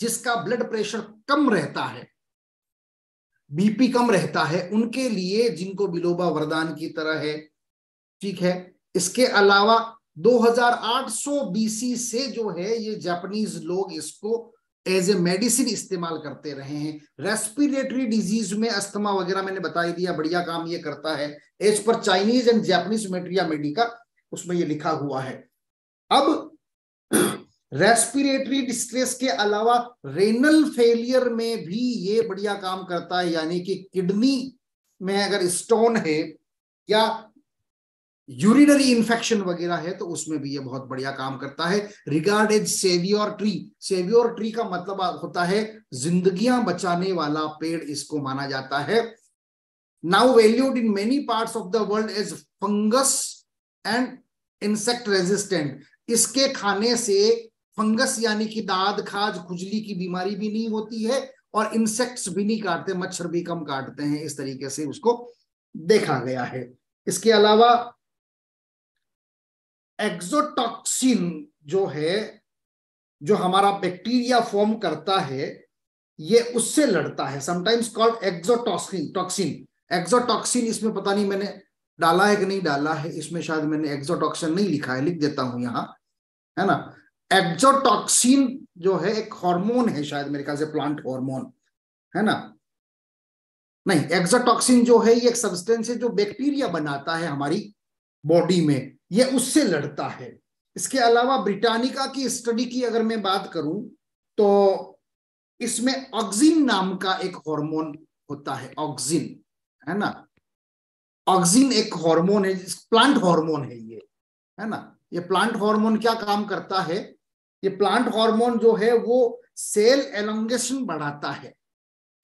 जिसका ब्लड प्रेशर कम रहता है बीपी कम रहता है, उनके लिए जिनको बिलोबा वरदान की तरह है, ठीक है? इसके अलावा 2800 बीसी से जो है, ये जापानीज लोग इसको एज ए मेडिसिन इस्तेमाल करते रहे हैं। रेस्पिरेटरी डिज़ीज़ में अस्थमा वगैरह मैंने बता ही दिया, बढ़िया काम ये करता है। As per Chinese and Japanese materia medica उसमें ये लिखा हुआ है। अब रेस्पिरेटरी डिस्ट्रेस के अलावा रेनल फेलियर में भी ये बढ़िया काम करता है, यानी कि किडनी में अगर स्टोन है, या यूरिनरी इंफेक्शन वगैरह है तो उसमें भी ये बहुत बढ़िया काम करता है। Regarded saviour tree saviour tree का मतलब होता है जिंदगियाँ बचाने वाला पेड़ इसको माना जाता है। Now valued in many parts of the world as fungus and insect resistant इसके खाने से फंगस यानी कि दाद खाज खुजली की बीमारी भी नहीं होती है और इंसेक्ट्स भी नहीं काटते, मच्छर भी कम काटते हैं। इस तरीके से उसको देखा गया है। इसके अलावा एक्सोटॉक्सिन जो है, जो हमारा बैक्टीरिया फॉर्म करता है, ये उससे लड़ता है। Sometimes called exotoxin toxin exotoxin इसमें पता नहीं मैंने डाला है कि नहीं डाला है, इसमें शायद मैंने एक्सोटॉक्सिन नहीं लिखा है, लिख देता हूँ यहाँ, है ना? एक्जोटॉक्सिन जो है, एक हार्मोन है शायद मेरे ख्याल से प्लांट हार्मोन है ना? नहीं एक्जोटॉक्सिन जो है, ये एक सब्सटेंस है जो बैक्टीरिया बनाता है हमारी बॉडी में। ये उससे लड़ता है। इसके अलावा ब्रिटानिका की स्टडी की अगर मैं बात करूँ तो इसमें ऑक्सिन नाम का एक हार्मोन होता है ऑक्सिन है ना? ऑक्सिन एक हार्मोन है प्लांट हार्मोन है ये, है ना? ये प्लांट हार्मोन क्या काम करता है? ये प्लांट हार्मोन जो है, वो सेल एलोंगेशन बढ़ाता है।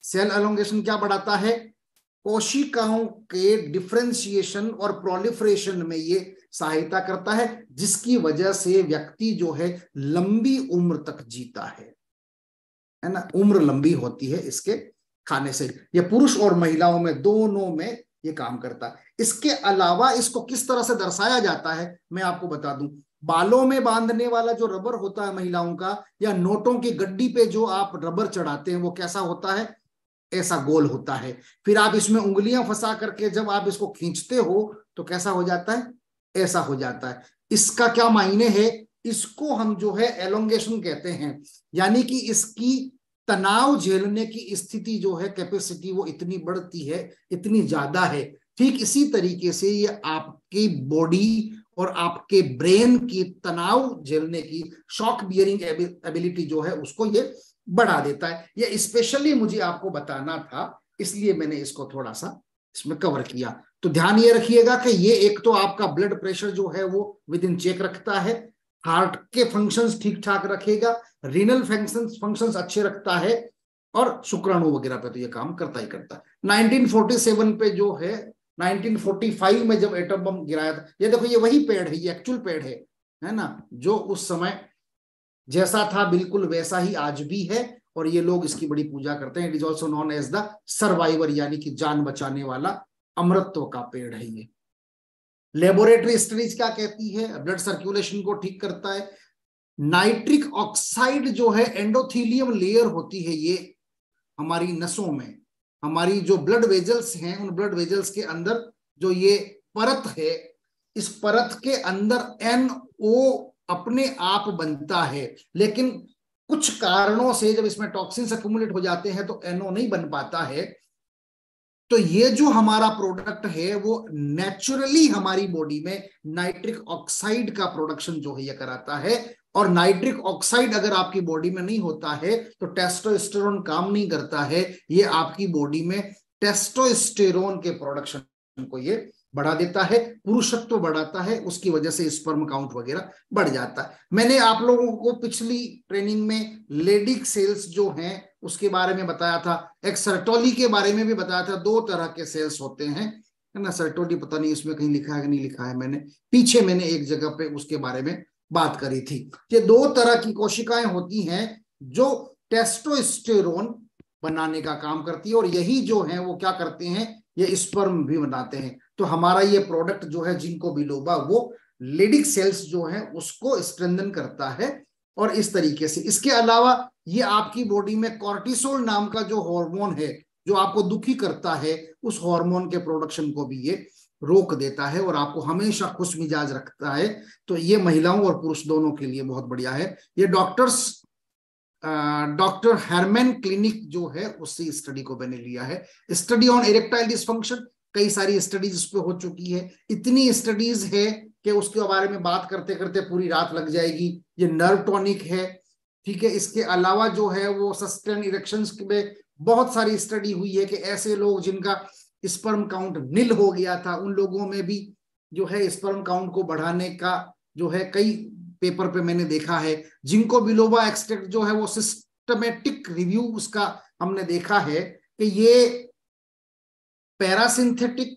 सेल एलोंगेशन क्या बढ़ाता है? कोशिकाओं के डिफ्रेंशिएशन और प्रोलिफ्रेशन में ये सहायता करता है, जिसकी वजह से व्यक्ति जो है लंबी उम्र तक जीता है। है ना? उम्र लंबी होती है इसके खाने से। यह पुरुष और महिलाओं में, दोनों में ये काम करता है। इसके अलावा इसको किस तरह से दर्शाया जाता है, मैं आपको बता दूँ। बालों में बांधने वाला जो रबर होता है महिलाओं का, या नोटों की गड्डी पे जो आप रबर चढ़ाते हैं, वो कैसा होता है? ऐसा गोल होता है। फिर आप इसमें उंगलियाँ फंसा करके जब आप इसको खींचते हो तो कैसा हो जाता है? ऐसा हो जाता है। इसका क्या मायने है? इसको हम जो है एलोंगेशन कहते हैं। यानी कि इसकी तनाव झेलने की स्थिति जो है कैपेसिटी वो इतनी बढ़ती है, इतनी ज़्यादा है। ठीक इसी तरीके से ये आपकी बॉडी और आपके ब्रेन की तनाव झेलने की शॉक बियरिंग एबिलिटी जो है उसको ये बढ़ा देता है। ये स्पेशली मुझे आपको बताना था, इसलिए मैंने इसको थोड़ा सा इसमें कवर किया। तो ध्यान ये रखिएगा कि ये एक तो आपका ब्लड प्रेशर जो है वो विद इन चेक रखता है हार्ट के फ़ंक्शंस ठीक ठाक रखेगा रीनल फ़ंक्शंस फ़ंक्शंस अच्छे रखता है, और शुक्राणु वगैरह पे तो ये काम करता ही करता है। 1947 पे जो है 1945 में जब एटम बम गिराया था, ये देखो ये वही पेड़ है, ये एक्चुअल पेड़ है है ना, जो उस समय जैसा था, बिल्कुल वैसा ही आज भी है, और ये लोग इसकी बड़ी पूजा करते हैं। It is also known as the survivor यानी कि जान बचाने वाला अमृत्व का पेड़ है ये। लेबोरेटरी स्टडीज़ क्या कहती है? ब्लड सर्कुलेशन को ठीक करता है। नाइट्रिक ऑक्साइड जो है एंडोथीलियम लेयर होती है ये हमारी नसों में। हमारी जो ब्लड वेजल्स हैं, उन ब्लड वेजल्स के अंदर जो ये परत है, इस परत के अंदर एन ओ अपने आप बनता है। लेकिन कुछ कारणों से जब इसमें टॉक्सिन अक्यूमुलेट हो जाते हैं तो एनओ नहीं बन पाता है। तो ये जो हमारा प्रोडक्ट है, वो नेचुरली हमारी बॉडी में नाइट्रिक ऑक्साइड का प्रोडक्शन जो है, ये कराता है। और नाइट्रिक ऑक्साइड अगर आपकी बॉडी में नहीं होता है तो टेस्टोस्टेरोन काम नहीं करता है। ये आपकी बॉडी में टेस्टोस्टेरोन के प्रोडक्शन को ये बढ़ा देता है, पुरुषत्व बढ़ाता है, उसकी वजह से स्पर्म काउंट वगैरह बढ़ जाता है। मैंने आप लोगों को पिछली ट्रेनिंग में लेडिक सेल्स जो हैं, उसके बारे में बताया था एक सर्टोली के बारे में भी बताया था, दो तरह के सेल्स होते हैं, है ना? सर्टोली पता नहीं इसमें कहीं लिखा है कि नहीं लिखा है मैंने, पीछे मैंने एक जगह पे उसके बारे में बात करी थी। ये दो तरह की कोशिकाएँ होती हैं जो टेस्टोस्टेरोन बनाने का काम करती है और यही जो है वो क्या करते हैं, ये स्पर्म भी बनाते हैं। तो हमारा ये प्रोडक्ट जो है जिनको बिलोबा वो लेडिक सेल्स जो है, उसको स्ट्रेंथन करता है और इस तरीके से। इसके अलावा ये आपकी बॉडी में कॉर्टिसोल नाम का जो हार्मोन है, जो आपको दुखी करता है, उस हार्मोन के प्रोडक्शन को भी ये रोक देता है और आपको हमेशा खुश मिजाज रखता है। तो ये महिलाओं और पुरुष दोनों के लिए बहुत बढ़िया है। ये डॉक्टर्स डॉक्टर हेरमैन क्लिनिक जो है, उससे स्टडी को मैंने लिया है। स्टडी ऑन इरेक्टाइल डिसफंक्शन कई सारी स्टडीज़ उस पर हो चुकी है। इतनी स्टडीज़ है कि उसके बारे में बात करते करते पूरी रात लग जाएगी। ये नर्व टॉनिक है, ठीक है? इसके अलावा जो है वो सस्टेन इरेक्शन में बहुत सारी स्टडी हुई है कि ऐसे लोग जिनका स्पर्म काउंट निल हो गया था, उन लोगों में भी जो है स्पर्म काउंट को बढ़ाने का जो है कई पेपर पे मैंने देखा है। जिनको बिलोबा एक्सट्रैक्ट जो है वो सिस्टमेटिक रिव्यू उसका हमने देखा है कि ये पैरासिंथेटिक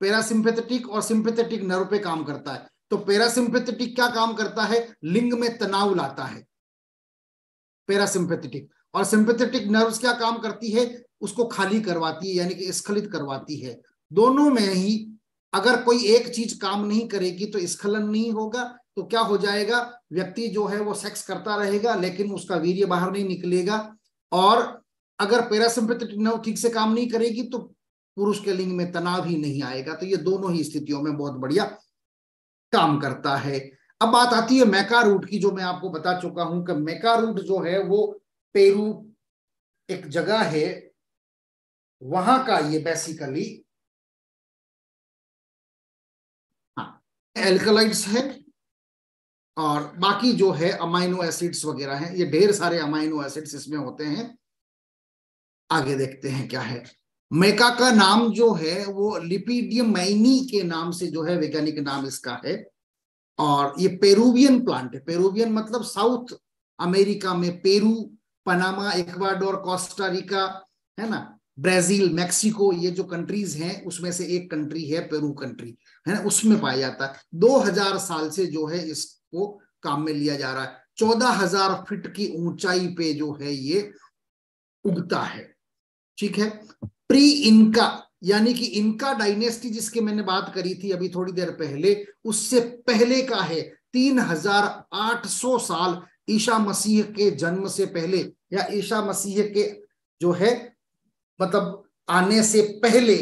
पैरासिम्पेथेटिक और सिंपेथेटिक नर्व पे काम करता है। तो पैरासिम्पेथेटिक क्या काम करता है? लिंग में तनाव लाता है। पैरासिम्पेथेटिक और सिंपेथेटिक नर्व्स क्या काम करती है? उसको खाली करवाती है, यानी कि स्खलित करवाती है। दोनों में ही अगर कोई एक चीज़ काम नहीं करेगी तो स्खलन नहीं होगा तो क्या हो जाएगा? व्यक्ति जो है वो सेक्स करता रहेगा, लेकिन उसका वीर्य बाहर नहीं निकलेगा। और अगर पैरासिम्पेथेटिक नर्व ठीक से काम नहीं करेगी तो पुरुष के लिंग में तनाव ही नहीं आएगा। तो ये दोनों ही स्थितियों में बहुत बढ़िया काम करता है। अब बात आती है मैका रूट की, जो मैं आपको बता चुका हूँ कि मैका रूट जो है वो पेरू एक जगह है, वहाँ का ये बेसिकली हाँ एल्कलाइड्स है और बाकी जो है अमाइनो एसिड्स वगैरह हैं, ये ढेर सारे अमाइनो एसिड्स इसमें होते हैं। आगे देखते हैं क्या है। मेका का नाम जो है, वो लिपिडियम मैनी के नाम से जो है, वैज्ञानिक नाम इसका है। और ये पेरूवियन प्लांट है। पेरूवियन मतलब साउथ अमेरिका में पेरू, पनामा, इक्वाडोर कोस्टारिका है ना? ब्राज़ील, मैक्सिको, ये जो कंट्रीज़ हैं, उसमें से एक कंट्री है, पेरू कंट्री है ना? उसमें पाया जाता है। 2000 साल से जो है, इसको काम में लिया जा रहा है। चौदह हज़ार फीट की ऊंचाई पे जो है, ये उगता है। ठीक है? प्री इनका यानी कि इनका डायनेस्टी जिसके मैंने बात करी थी अभी थोड़ी देर पहले, उससे पहले का है, तीन हज़ार आठ सौ साल ईशा मसीह के जन्म से पहले, या ईशा मसीह के जो है मतलब आने से पहले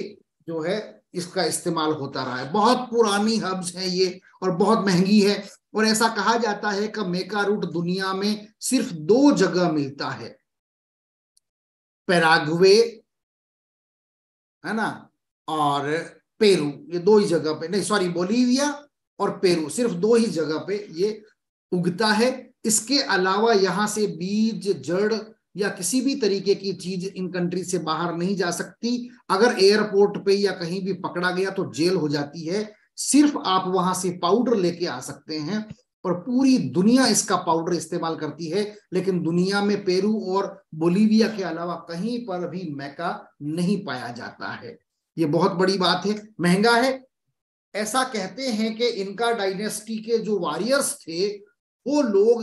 जो है, इसका इस्तेमाल होता रहा है। बहुत पुरानी हब्स है ये, और बहुत महँगी है, और ऐसा कहा जाता है कि मेका रूट दुनिया में सिर्फ़ दो जगह मिलता है, पैराग्वे है ना? और पेरू, ये दो ही जगह पे, नहीं सॉरी बोलीविया और पेरू, सिर्फ़ दो ही जगह पे ये उगता है। इसके अलावा यहाँ से बीज, जड़ या किसी भी तरीके की चीज़ इन कंट्री से बाहर नहीं जा सकती। अगर एयरपोर्ट पे या कहीं भी पकड़ा गया तो जेल हो जाती है। सिर्फ़ आप वहाँ से पाउडर लेके आ सकते हैं। और पूरी दुनिया इसका पाउडर इस्तेमाल करती है, लेकिन दुनिया में पेरू और बोलीविया के अलावा कहीं पर भी मैका नहीं पाया जाता है। ये बहुत बड़ी बात है। महँगा है। ऐसा कहते हैं कि इनका डायनेस्टी के जो वॉरियर्स थे, वो लोग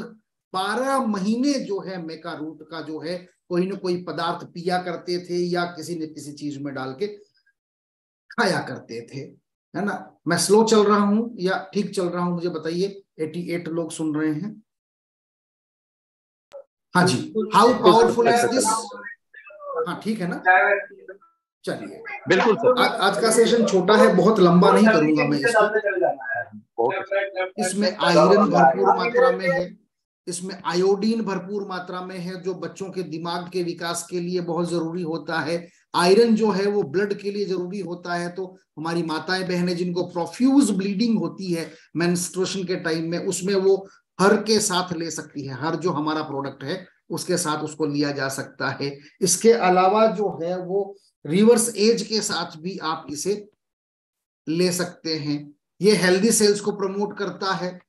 बारह महीने जो है मेका रूट का जो है, कोई ना कोई पदार्थ पिया करते थे या किसी न किसी चीज़ में डाल के खाया करते थे। है ना? मैं स्लो चल रहा हूँ या ठीक चल रहा हूँ, मुझे बताइए। 88 लोग सुन रहे हैं। हाँ जी हाउ पावरफुल इज़ दिस हाँ ठीक है ना? चलिए। बिल्कुल सर। आज का सेशन छोटा है बहुत लंबा नहीं करूँगा मैं इसको। इसमें आयरन भरपूर मात्रा में है। इसमें आयोडीन भरपूर मात्रा में है, जो बच्चों के दिमाग के विकास के लिए बहुत ज़रूरी होता है। आयरन जो है, वो ब्लड के लिए ज़रूरी होता है। तो हमारी माताएँ, बहनें जिनको प्रोफ्यूज ब्लीडिंग होती है मेंस्ट्रुएशन के टाइम में, उसमें वो हर के साथ ले सकती है। हर जो हमारा प्रोडक्ट है, उसके साथ उसको लिया जा सकता है। इसके अलावा जो है, वो रिवर्स एज के साथ भी आप इसे ले सकते हैं। ये हेल्दी सेल्स को प्रमोट करता है।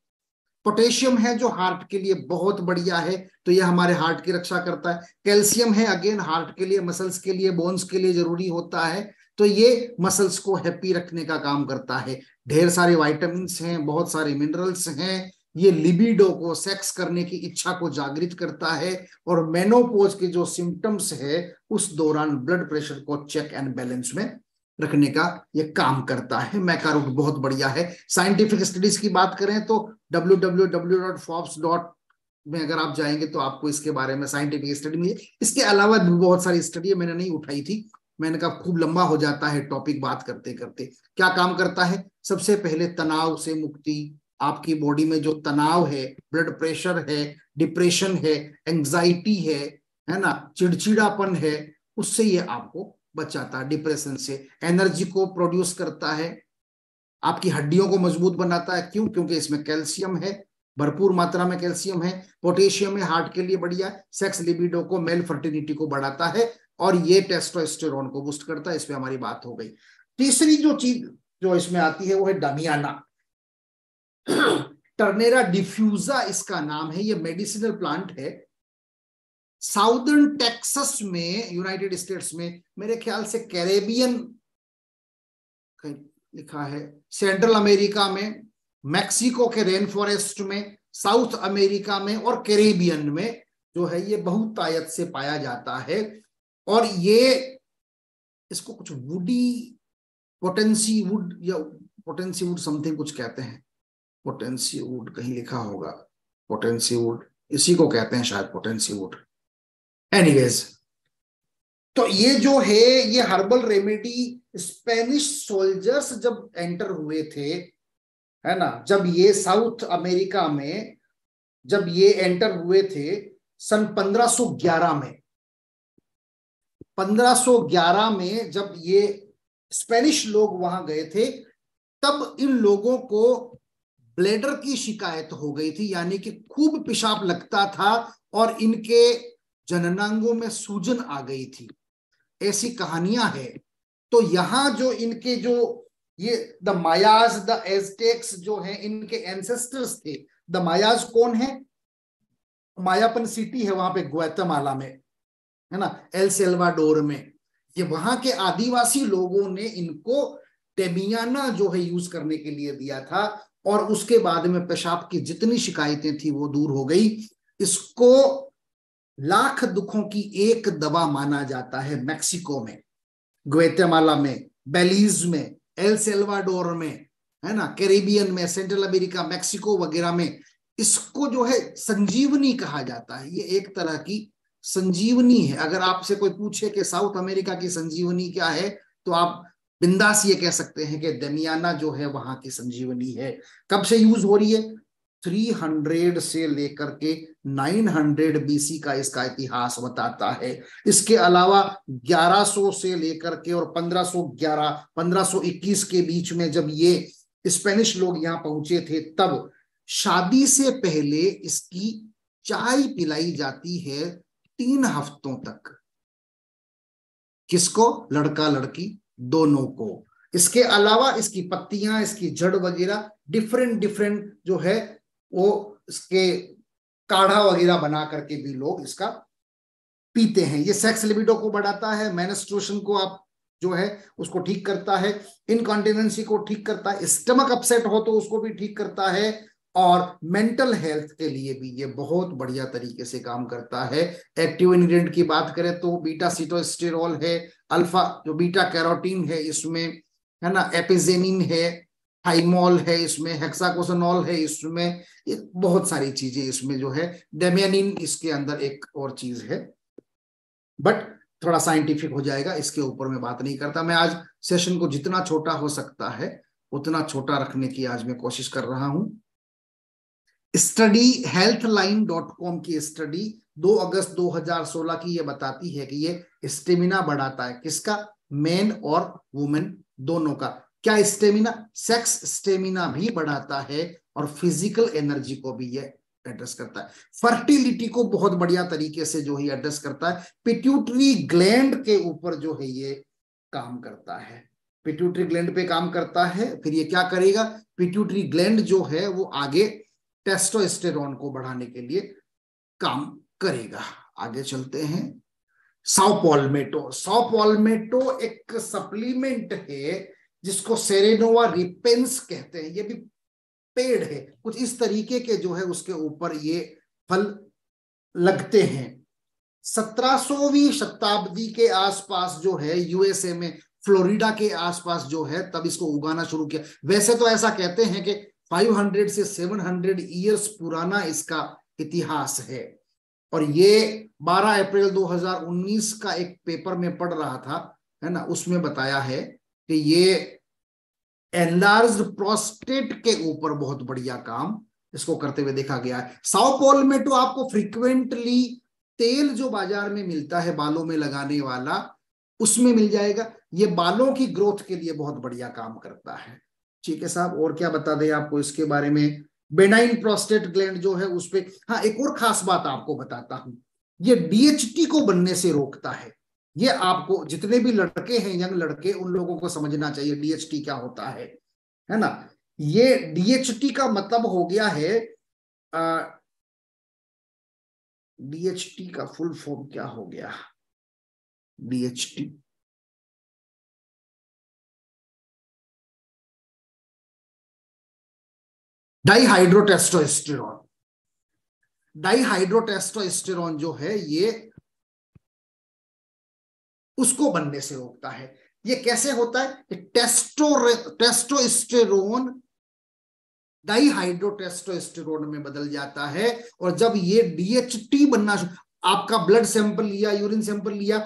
पोटेशियम है जो हार्ट के लिए बहुत बढ़िया है तो ये हमारे हार्ट की रक्षा करता है। कैल्शियम है, अगेन, हार्ट के लिए, मसल्स के लिए, बोन्स के लिए ज़रूरी होता है। तो ये मसल्स को हैप्पी रखने का काम करता है। ढेर सारे वाइटामिन हैं, बहुत सारे मिनरल्स हैं। ये लिबिडो को, सेक्स करने की इच्छा को जागृत करता है और मेनोपोज के जो सिम्टम्स है, उस दौरान ब्लड प्रेशर को चेक एंड बैलेंस में रखने का ये काम करता है। मैकारूट बहुत बढ़िया है। साइंटिफिक स्टडीज़ की बात करें तो www.forbes. में अगर आप जाएँगे तो आपको इसके बारे में साइंटिफिक स्टडी मिली। इसके अलावा भी बहुत सारी स्टडी मैंने नहीं उठाई थी। मैंने कहा खूब लंबा हो जाता है टॉपिक बात करते करते। क्या काम करता है? सबसे पहले तनाव से मुक्ति। आपकी बॉडी में जो तनाव है ब्लड प्रेशर है डिप्रेशन है एंजाइटी है है ना? चिड़चिड़ापन है, उससे ये आपको बचाता है डिप्रेशन से। एनर्जी को प्रोड्यूस करता है आपकी हड्डियों को मज़बूत बनाता है। क्यों? क्योंकि इसमें कैल्शियम है, भरपूर मात्रा में कैल्शियम है, पोटेशियम है हार्ट के लिए बढ़िया, सेक्स लिबिडो को, मेल फर्टिलिटी को बढ़ाता है और ये टेस्टोस्टेरोन को बूस्ट करता है। इस पर हमारी बात हो गई। तीसरी जो चीज़ जो इसमें आती है, वो है डमियाना। टर्नेरा डिफ्यूजा इसका नाम है, ये मेडिसिनल प्लांट है। साउदर्न टेक्सास में, यूनाइटेड स्टेट्स में, मेरे ख्याल से कैरेबियन लिखा है। सेंट्रल अमेरिका में, मैक्सिको के रेन फॉरेस्ट में, साउथ अमेरिका में और कैरेबियन में जो है ये बहुत तायत से पाया जाता है। और ये इसको कुछ वुडी पोटेंसी वुड या पोटेंसी वुड समथिंग कुछ कहते हैं। पोटेंसी वुड कहीं लिखा होगा। पोटेंसी वुड इसी को कहते हैं शायद पोटेंसी वुड एनीवेज तो ये जो है, ये हर्बल रेमेडी स्पेनिश सोल्जर्स जब एंटर हुए थे, है ना, जब ये साउथ अमेरिका में, जब ये एंटर हुए थे सन 1511 में। 1511 में जब ये स्पेनिश लोग वहाँ गए थे, तब इन लोगों को ब्लेडर की शिकायत हो गई थी, यानी कि खूब पेशाब लगता था और इनके जननांगों में सूजन आ गई थी। ऐसी कहानियाँ हैं। तो यहाँ जो इनके जो ये द मायाज द एजटेक्स जो है, इनके एंसेस्टर्स थे द मायाज कौन है? मायापन सिटी है वहाँ पे ग्वातमाला में, है ना? एल सेल्वाडोर में। ये वहाँ के आदिवासी लोगों ने इनको टेमियाना जो है यूज़ करने के लिए दिया था और उसके बाद में पेशाब की जितनी शिकायतें थी वो दूर हो गई। इसको लाख दुखों की एक दवा माना जाता है मैक्सिको में, ग्वेतेमाला में, बेलीज में, एल सेल्वाडोर में, है ना, कैरेबियन में, सेंट्रल अमेरिका, मैक्सिको वगैरह में, इसको जो है संजीवनी कहा जाता है। ये एक तरह की संजीवनी है। अगर आपसे कोई पूछे कि साउथ अमेरिका की संजीवनी क्या है तो आप बिंदास ये कह सकते हैं कि दमियाना जो है वहाँ की संजीवनी है। कब से यूज़ हो रही है? 300 से लेकर के 900 बीसी का इसका इतिहास बताता है। इसके अलावा 1100 से लेकर के और 1511 1521 के बीच में जब ये स्पेनिश लोग यहाँ पहुँचे थे, तब शादी से पहले इसकी चाय पिलाई जाती है तीन हफ्तों तक। किसको? लड़का लड़की दोनों को। इसके अलावा इसकी पत्तियाँ, इसकी जड़ वगैरह डिफरेंट डिफरेंट जो है वो इसके काढ़ा वगैरह बना करके भी लोग इसका पीते हैं। ये सेक्स लिबिडो को बढ़ाता है मैनस्ट्रोशन को आप जो है उसको ठीक करता है इनकॉन्टिनेंसी को ठीक करता है स्टमक अपसेट हो तो उसको भी ठीक करता है और मेंटल हेल्थ के लिए भी ये बहुत बढ़िया तरीके से काम करता है। एक्टिव इंग्रेडिएंट की बात करें तो बीटा सीटोस्टेरॉल है अल्फ़ा जो बीटा कैरोटीन है, इसमें है ना एपिजेनिन है हाइमोल है इसमें हेक्साकोसनॉल है इसमें बहुत सारी चीज़ें इसमें जो है डेमियानिन इसके अंदर एक और चीज़ है। बट थोड़ा साइंटिफिक हो जाएगा, इसके ऊपर मैं बात नहीं करता। मैं आज सेशन को जितना छोटा हो सकता है, उतना छोटा रखने की आज मैं कोशिश कर रहा हूँ। Study Healthline dot com की स्टडी 2 अगस्त 2016 की ये बताती है कि ये स्टेमिना बढ़ाता है। किसका? मेन और वुमेन दोनों का। क्या स्टेमिना सेक्स स्टेमिना भी बढ़ाता है और फ़िज़िकल एनर्जी को भी ये एड्रेस करता है। फर्टिलिटी को बहुत बढ़िया तरीके से जो है एड्रेस करता है। पिट्यूटरी ग्लैंड के ऊपर जो है ये काम करता है। पिट्यूटरी ग्लैंड पे काम करता है, फिर ये क्या करेगा? पिट्यूटरी ग्लैंड जो है वो आगे टेस्टोस्टेरोन को बढ़ाने के लिए काम करेगा। आगे चलते हैं। साउपॉलमेटो साउपॉलमेटो एक सप्लीमेंट है। जिसको सेरेनोवा रिपेंस कहते हैं, ये भी पेड़ है। कुछ इस तरीके के जो है उसके ऊपर ये फल लगते हैं। सत्रहवीं शताब्दी के आसपास जो है यूएसए में फ्लोरिडा के आसपास जो है, तब इसको उगाना शुरू किया। वैसे तो ऐसा कहते हैं कि 500 से 700 इयर्स पुराना इसका इतिहास है। और ये 12 अप्रैल 2019 का एक पेपर में पढ़ रहा था, है ना? उसमें बताया है कि ये एनलार्ज प्रोस्टेट के ऊपर बहुत बढ़िया काम इसको करते हुए देखा गया है। साउपोल में तो आपको फ्रीक्वेंटली तेल जो बाज़ार में मिलता है बालों में लगाने वाला, उसमें मिल जाएगा। ये बालों की ग्रोथ के लिए बहुत बढ़िया काम करता है। ठीक है साहब, और क्या बता दें आपको इसके बारे में? बेनाइन प्रोस्टेट ग्लैंड जो है उस पर हाँ एक और खास बात आपको बताता हूँ। ये डीएचटी को बनने से रोकता है। ये आपको, जितने भी लड़के हैं, यंग लड़के, उन लोगों को समझना चाहिए डीएचटी क्या होता है। है ना? ये डीएचटी का मतलब हो गया है डीएचटी का फुल फॉर्म क्या हो गया? डीएचटी डाईहाइड्रोटेस्टोस्टेरॉन डाईहाइड्रोटेस्टोस्टेरॉन जो है, ये उसको बनने से रोकता है। ये कैसे होता है टेस्टो टेस्टोस्टेरोन डाइहाइड्रोटेस्टोस्टेरोन में बदल जाता है। और जब ये डीएचटी बनना आपका ब्लड सैंपल लिया यूरिन सैंपल लिया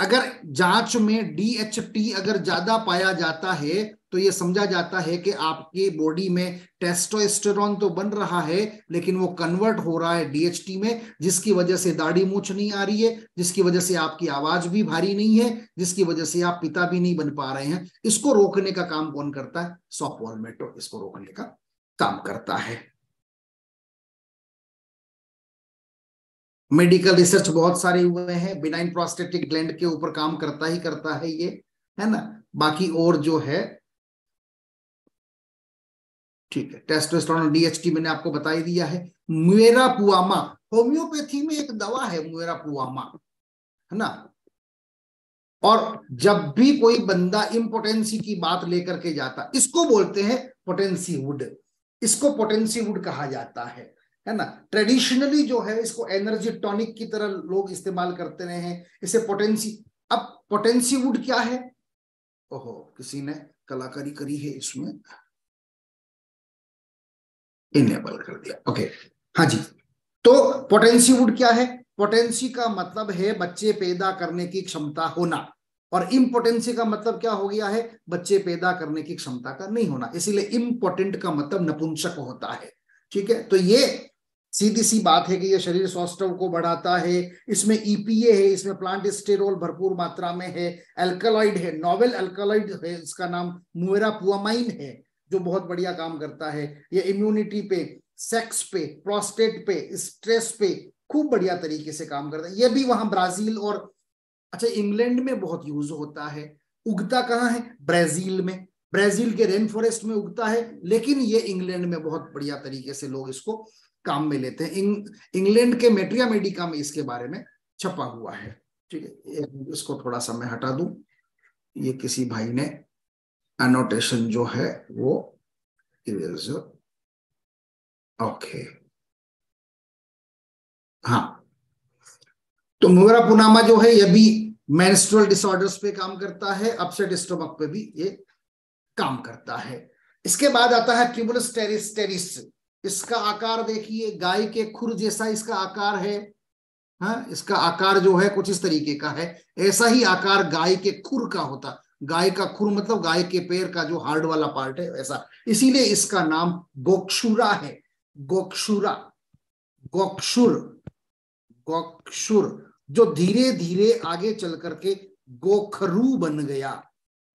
अगर जाँच में डीएचटी अगर ज़्यादा पाया जाता है तो ये समझा जाता है कि आपके बॉडी में टेस्टोस्टेरोन तो बन रहा है, लेकिन वो कन्वर्ट हो रहा है डीएचटी में, जिसकी वजह से दाढ़ी मूछ नहीं आ रही है, जिसकी वजह से आपकी आवाज़ भी भारी नहीं है, जिसकी वजह से आप पिता भी नहीं बन पा रहे हैं। इसको रोकने का काम कौन करता है? सॉफ्टवॉलमेटो इसको रोकने का काम करता है। मेडिकल रिसर्च बहुत सारे हुए हैं बिनाइन प्रोस्टेटिक ग्लैंड के ऊपर काम करता ही करता है ये, है ना? बाकी और जो है, ठीक है टेस्टोस्टेरोन डीएचटी मैंने आपको बता ही दिया है। मुएरा पुआमा होम्योपैथी में एक दवा है मुएरा पुआमा है ना? और जब भी कोई बंदा इम्पोटेंसी की बात लेकर के जाता, इसको बोलते हैं पोटेंसी वुड इसको पोटेंसी वुड कहा जाता है। है ना? ट्रेडिशनली जो है, इसको एनर्जी टॉनिक की तरह लोग इस्तेमाल करते रहे हैं। इसे पोटेंसी अब पोटेंसी वुड क्या है? ओहो, किसी ने कलाकारी करी है इसमें। इनेबल कर दिया। ओके हाँ जी। तो पोटेंसी वुड क्या है? पोटेंसी का मतलब है बच्चे पैदा करने की क्षमता होना। और इम्पोटेंसी का मतलब क्या हो गया है? बच्चे पैदा करने की क्षमता का नहीं होना। इसीलिए इम्पोर्टेंट का मतलब नपुंसक होता है। ठीक है? तो ये सीधी सी बात है कि ये शरीर सौष्ठव को बढ़ाता है। इसमें ईपीए है, इसमें प्लांट स्टेरोल भरपूर मात्रा में है। एल्कलॉइड है नॉवेल एल्कलॉइड है, इसका नाम मुएरा पुआमाइन है, जो बहुत बढ़िया काम करता है। ये इम्यूनिटी पे सेक्स पे प्रोस्टेट पे स्ट्रेस पे खूब बढ़िया तरीके से काम करता है। ये भी वहाँ ब्राज़ील और अच्छा इंग्लैंड में बहुत यूज़ होता है। उगता कहाँ है? ब्राज़ील में। ब्राज़ील के रेन फॉरेस्ट में उगता है, लेकिन ये इंग्लैंड में बहुत बढ़िया तरीके से लोग इसको काम में लेते हैं। इंग्लैंड के मेट्रिया मेडिका में इसके बारे में छपा हुआ है। ठीक है इसको थोड़ा सा मैं हटा दू। ये किसी भाई ने एनोटेशन जो है, वो ओके हाँ। तो मुगरा पुनामा जो है, ये भी मेंस्ट्रुअल डिसऑर्डर्स पे काम करता है अपसेट स्टोमक पे भी ये काम करता है। इसके बाद आता है ट्यूबुलस टेरिस टेरिस इसका आकार देखिए, गाय के खुर जैसा इसका आकार है। हाँ इसका आकार जो है कुछ इस तरीके का है। ऐसा ही आकार गाय के खुर का होता। गाय का खुर मतलब गाय के पैर का जो हार्ड वाला पार्ट है, ऐसा। इसीलिए इसका नाम गोक्षुरा है। गोक्षुरा, गोक्षुर गोक्षुर, जो धीरे धीरे आगे चल करके गोखरू बन गया।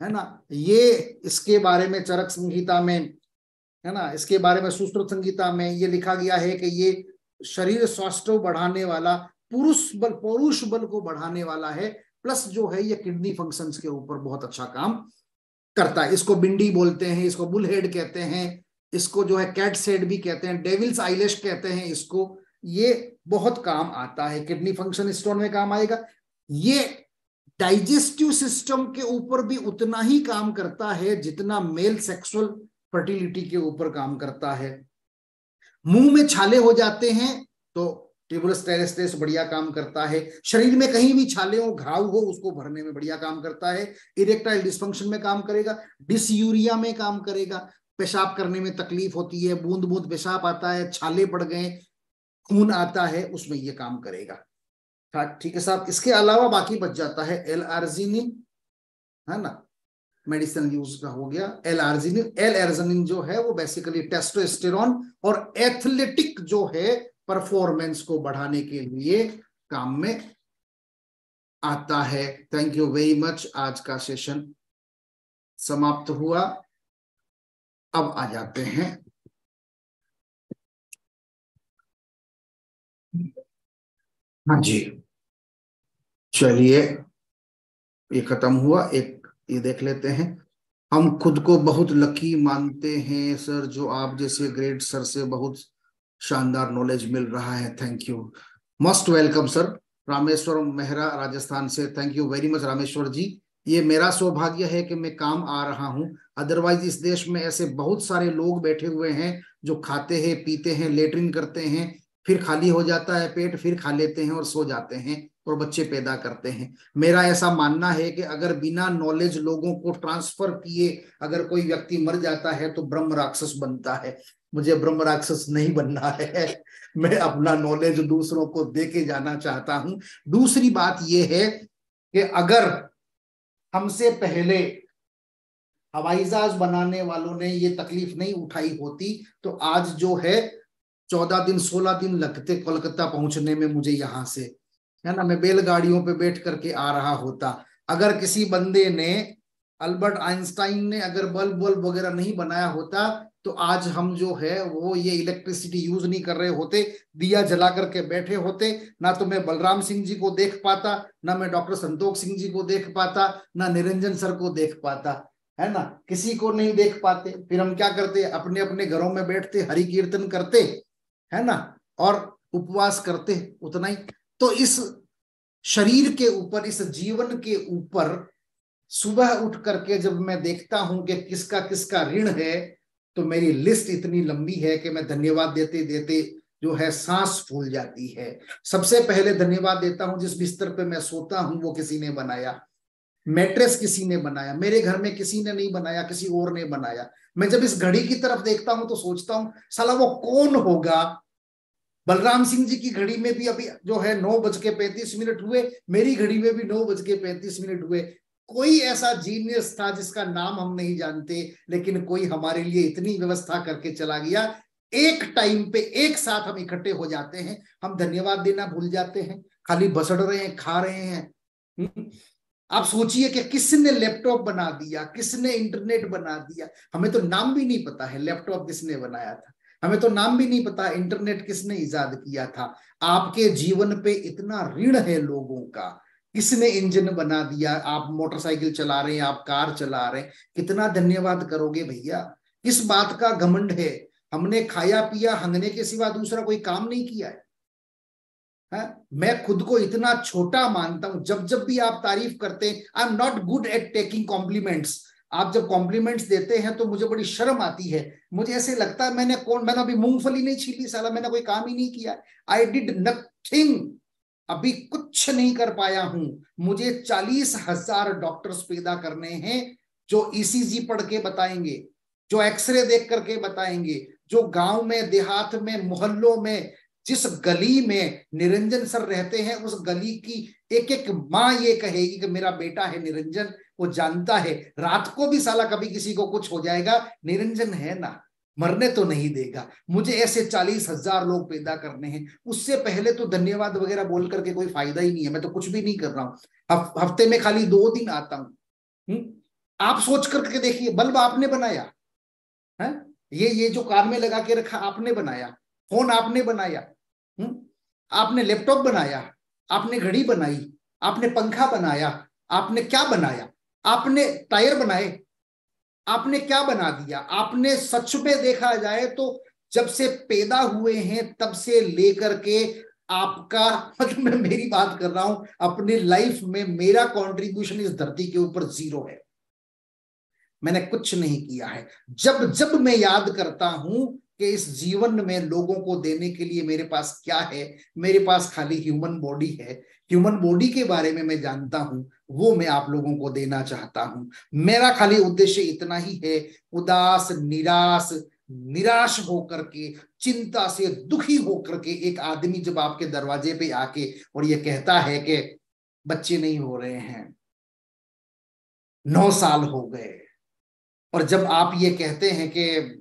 है ना? ये इसके बारे में चरक संहिता में है ना? इसके बारे में सूत्र संहिता में ये लिखा गया है कि ये शरीर स्वास्थ्य बढ़ाने वाला, पुरुष बल, पौरुष बल को बढ़ाने वाला है, प्लस जो है ये किडनी फ़ंक्शंस के ऊपर बहुत अच्छा काम करता है। इसको बिंडी बोलते हैं, इसको बुलहेड कहते हैं, इसको जो है कैट सेड भी कहते हैं डेविल्स आइलेश कहते हैं इसको। ये बहुत काम आता है। किडनी फ़ंक्शन स्टोन में काम आएगा। ये डाइजेस्टिव सिस्टम के ऊपर भी उतना ही काम करता है जितना मेल सेक्सुअल फर्टिलिटी के ऊपर काम करता है। मुँह में छाले हो जाते हैं तो टेबुलस टेरेस्टेस बढ़िया काम करता है। शरीर में कहीं भी छाले हो, घाव हो, उसको भरने में बढ़िया काम करता है। इरेक्टाइल डिस्फंक्शन में काम करेगा डिसयूरिया में काम करेगा। पेशाब करने में तकलीफ़ होती है बूंद बूंद पेशाब आता है, छाले पड़ गए, खून आता है, उसमें ये काम करेगा। ठीक है साहब, इसके अलावा बाकी बच जाता है एल आर्जिनिन है ना? मेडिसिन यूज़ का हो गया एल आर्जिनिन एल एर्जिनिन जो है वो बेसिकली टेस्टोस्टेरॉन और एथलेटिक जो है परफॉर्मेंस को बढ़ाने के लिए काम में आता है। थैंक यू वेरी मच आज का सेशन समाप्त हुआ। अब आ जाते हैं। हाँ जी। चलिए, ये खत्म हुआ। एक ये देख लेते हैं। हम खुद को बहुत लकी मानते हैं सर जो आप जैसे ग्रेट सर से बहुत शानदार नॉलेज मिल रहा है। Thank you most welcome sir Rameshwar Mehra Rajasthan से। Thank you very much Rameshwar ji. ये मेरा सौभाग्य है कि मैं काम आ रहा हूँ। अदरवाइज़ इस देश में ऐसे बहुत सारे लोग बैठे हुए हैं जो खाते हैं, पीते हैं लेटरिन करते हैं। फिर खाली हो जाता है पेट, फिर खा लेते हैं और सो जाते हैं और बच्चे पैदा करते हैं। मेरा ऐसा मानना है कि अगर बिना नॉलेज लोगों को ट्रांसफ़र किए अगर कोई व्यक्ति मर जाता है तो ब्रह्म राक्षस बनता है। मुझे ब्रह्म राक्षस नहीं बनना है। मैं अपना नॉलेज दूसरों को दे के जाना चाहता हूँ। दूसरी बात यह है कि अगर हमसे पहले हवाई जहाज़ बनाने वालों ने ये तकलीफ़ नहीं उठाई होती तो आज जो है चौदह दिन, सोलह दिन लगते कोलकाता पहुँचने में मुझे यहाँ से। है ना, मैं बैलगाड़ियों पे बैठ करके आ रहा होता। अगर किसी बंदे ने, अल्बर्ट आइंस्टाइन ने अगर बल्ब बल्ब वगैरह नहीं बनाया होता तो आज हम जो है, वो ये इलेक्ट्रिसिटी यूज़ नहीं कर रहे होते, दिया जला करके बैठे होते। ना तो मैं बलराम सिंह जी को देख पाता, ना मैं डॉक्टर संतोष सिंह जी को देख पाता, ना निरंजन सर को देख पाता। है ना, किसी को नहीं देख पाते। फिर हम क्या करते अपने अपने घरों में बैठते, हरि कीर्तन करते। है ना? और उपवास करते उतना ही। तो इस शरीर के ऊपर, इस जीवन के ऊपर सुबह उठ करके जब मैं देखता हूँ कि किसका किसका ऋण है तो मेरी लिस्ट इतनी लंबी है कि मैं धन्यवाद देते देते जो है सांस फूल जाती है। सबसे पहले धन्यवाद देता हूँ, जिस बिस्तर पे मैं सोता हूँ, वो किसी ने बनाया। मैट्रेस किसी ने बनाया। मेरे घर में किसी ने नहीं बनाया, किसी और ने बनाया। मैं जब इस घड़ी की तरफ़ देखता हूँ तो सोचता हूँ, साला वो कौन होगा? बलराम सिंह जी की घड़ी में भी अभी जो है नौ बज के पैंतीस मिनट हुए, मेरी घड़ी में भी नौ बज के पैंतीस मिनट हुए। कोई ऐसा जीनियस था जिसका नाम हम नहीं जानते, लेकिन कोई हमारे लिए इतनी व्यवस्था करके चला गया। एक टाइम पे एक साथ हम इकट्ठे हो जाते हैं, हम धन्यवाद देना भूल जाते हैं, खाली बसड़ रहे हैं, खा रहे हैं। हम्म? आप सोचिए कि किसने लैपटॉप बना दिया, किसने इंटरनेट बना दिया। हमें तो नाम भी नहीं पता है लैपटॉप किसने बनाया था। हमें तो नाम भी नहीं पता इंटरनेट किसने ईजाद किया था। आपके जीवन पे इतना ऋण है लोगों का। किसने इंजन बना दिया? आप मोटरसाइकिल चला रहे हैं, आप कार चला रहे हैं। कितना धन्यवाद करोगे भैया? किस बात का घमंड है? हमने खाया पिया हंगने के सिवा दूसरा कोई काम नहीं किया है। है? मैं खुद को इतना छोटा मानता हूँ। जब जब भी आप तारीफ़ करते हैं I am not good at taking compliments आप जब कॉम्प्लीमेंट्स देते हैं तो मुझे बड़ी शर्म आती है। मुझे ऐसे लगता है, मैंने कौन, मैंने अभी मूंगफली नहीं छीली, साला मैंने कोई काम ही नहीं किया। आई डिड नथिंग अभी कुछ नहीं कर पाया हूँ। मुझे चालीस हज़ार डॉक्टर्स पैदा करने हैं, जो ईसीजी पढ़ के बताएँगे, जो एक्सरे देख करके बताएँगे, जो गाँव में, देहात में, मोहल्लों में जिस गली में निरंजन सर रहते हैं, उस गली की एक एक माँ ये कहेगी कि मेरा बेटा है निरंजन, वो जानता है। रात को भी साला कभी किसी को कुछ हो जाएगा, निरंजन है ना? मरने तो नहीं देगा। मुझे ऐसे चालीस हज़ार लोग पैदा करने हैं। उससे पहले तो धन्यवाद वगैरह बोल करके कोई फ़ायदा ही नहीं है। मैं तो कुछ भी नहीं कर रहा हूँ। हफ़्ते में खाली दो दिन आता हूँ। हम्म? आप सोच करके देखिए, बल्ब आपने बनाया। है? ये ये जो कार में लगा के रखा, आपने बनाया। फ़ोन आपने बनाया? आपने लैपटॉप बनाया, आपने घड़ी बनाई, आपने पंखा बनाया, आपने क्या बनाया? आपने टायर बनाए, आपने क्या बना दिया? आपने सच में देखा जाए तो जब से पैदा हुए हैं तब से लेकर के आपका मतलब मैं मेरी बात कर रहा हूँ, अपने लाइफ में मेरा कंट्रीब्यूशन इस धरती के ऊपर ज़ीरो है। मैंने कुछ नहीं किया है। जब जब मैं याद करता हूँ कि इस जीवन में लोगों को देने के लिए मेरे पास क्या है? मेरे पास खाली ह्यूमन बॉडी है। ह्यूमन बॉडी के बारे में मैं जानता हूँ। वो मैं आप लोगों को देना चाहता हूँ। मेरा खाली उद्देश्य इतना ही है। उदास, निराश निराश होकर के, चिंता से दुखी होकर के एक आदमी जब आपके दरवाजे पे आके और ये कहता है कि बच्चे नहीं हो रहे हैं। नौ साल हो गए। और जब आप ये कहते हैं कि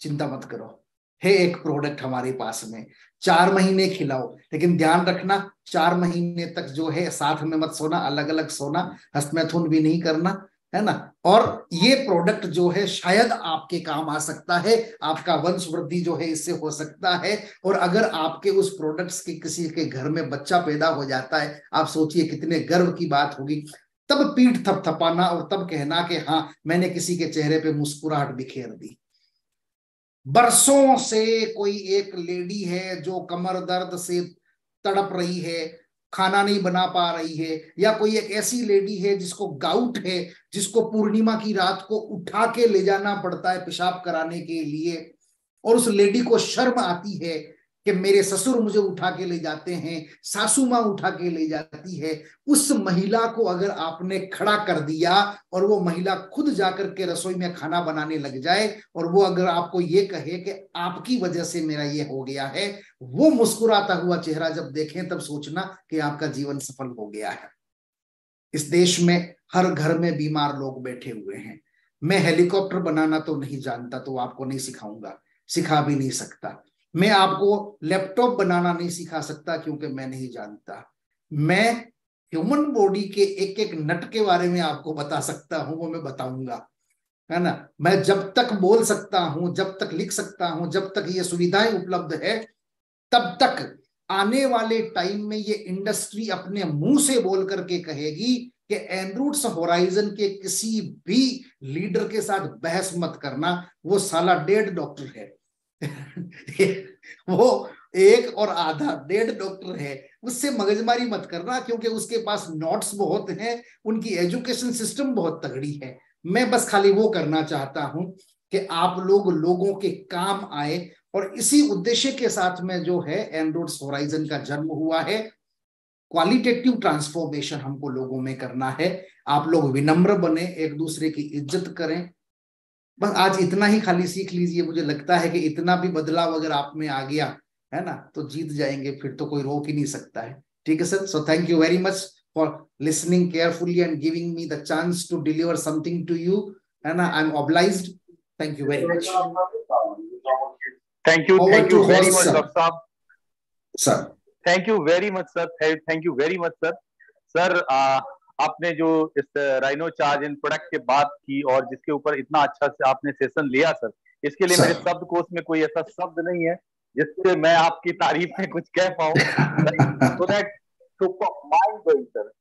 चिंता मत करो। है एक प्रोडक्ट हमारे पास में। चार महीने खिलाओ, लेकिन ध्यान रखना, चार महीने तक जो है, साथ में मत सोना अलग अलग सोना हस्तमैथुन भी नहीं करना, है ना? और ये प्रोडक्ट जो है, शायद आपके काम आ सकता है, आपका वंश वृद्धि जो है, इससे हो सकता है, और अगर आपके उस प्रोडक्ट्स के किसी के घर में बच्चा पैदा हो जाता है, आप सोचिए कितने गर्व की बात होगी। तब पीठ थपथपाना और तब कहना कि हाँ मैंने किसी के चेहरे पे मुस्कुराहट बिखेर दी। बरसों से कोई एक लेडी है जो कमर दर्द से तड़प रही है, खाना नहीं बना पा रही है, या कोई एक ऐसी लेडी है जिसको गाउट है, जिसको पूर्णिमा की रात को उठा के ले जाना पड़ता है पेशाब कराने के लिए, और उस लेडी को शर्म आती है कि मेरे ससुर मुझे उठा के ले जाते हैं, सासू माँ उठा के ले जाती है। उस महिला को अगर आपने खड़ा कर दिया और वो महिला खुद जाकर के रसोई में खाना बनाने लग जाए और वो अगर आपको ये कहे कि आपकी वजह से मेरा ये हो गया है, वो मुस्कुराता हुआ चेहरा जब देखें तब सोचना कि आपका जीवन सफल हो गया है। इस देश में हर घर में बीमार लोग बैठे हुए हैं। मैं हेलीकॉप्टर बनाना तो नहीं जानता तो आपको नहीं सिखाऊँगा, सिखा भी नहीं सकता। मैं आपको लैपटॉप बनाना नहीं सिखा सकता क्योंकि मैं नहीं जानता। मैं ह्यूमन बॉडी के एक एक नट के बारे में आपको बता सकता हूँ, वो मैं बताऊँगा। है ना? मैं जब तक बोल सकता हूँ, जब तक लिख सकता हूँ, जब तक ये सुविधाएँ उपलब्ध है, तब तक आने वाले टाइम में ये इंडस्ट्री अपने मुँह से बोल करके कहेगी कि एनरूट्स होराइजन के किसी भी लीडर के साथ बहस मत करना, वो साला डेड डॉक्टर है। वो एक और आधा डेढ़ डॉक्टर है, उससे मगजमारी मत करना क्योंकि उसके पास नोट्स बहुत हैं, उनकी एजुकेशन सिस्टम बहुत तगड़ी है। मैं बस खाली वो करना चाहता हूँ कि आप लोग लोगों के काम आए और इसी उद्देश्य के साथ में जो है एंड्रोड्स होराइजन का जन्म हुआ है। क्वालिटेटिव ट्रांसफॉर्मेशन हमको लोगों में करना है। आप लोग विनम्र बने, एक दूसरे की इज़्ज़त करें। बस आज इतना ही खाली सीख लीजिए मुझे लगता है कि इतना भी बदलाव अगर आप में आ गया है ना तो जीत जाएँगे फिर तो कोई रोक ही नहीं सकता है। ठीक है sir? So thank you very much for listening carefully and giving me the chance to deliver something to you है ना? I am obliged thank you very much thank you thank you very much साहब sir thank you very much sir thank you very much sir sir आपने जो इस राइनो चार्ज इन प्रोडक्ट के बात की और जिसके ऊपर इतना अच्छा से आपने सेशन लिया सर इसके लिए मेरे शब्द कोश में कोई ऐसा शब्द नहीं है जिससे मैं आपकी तारीफ़ में कुछ कह पाऊँ। सर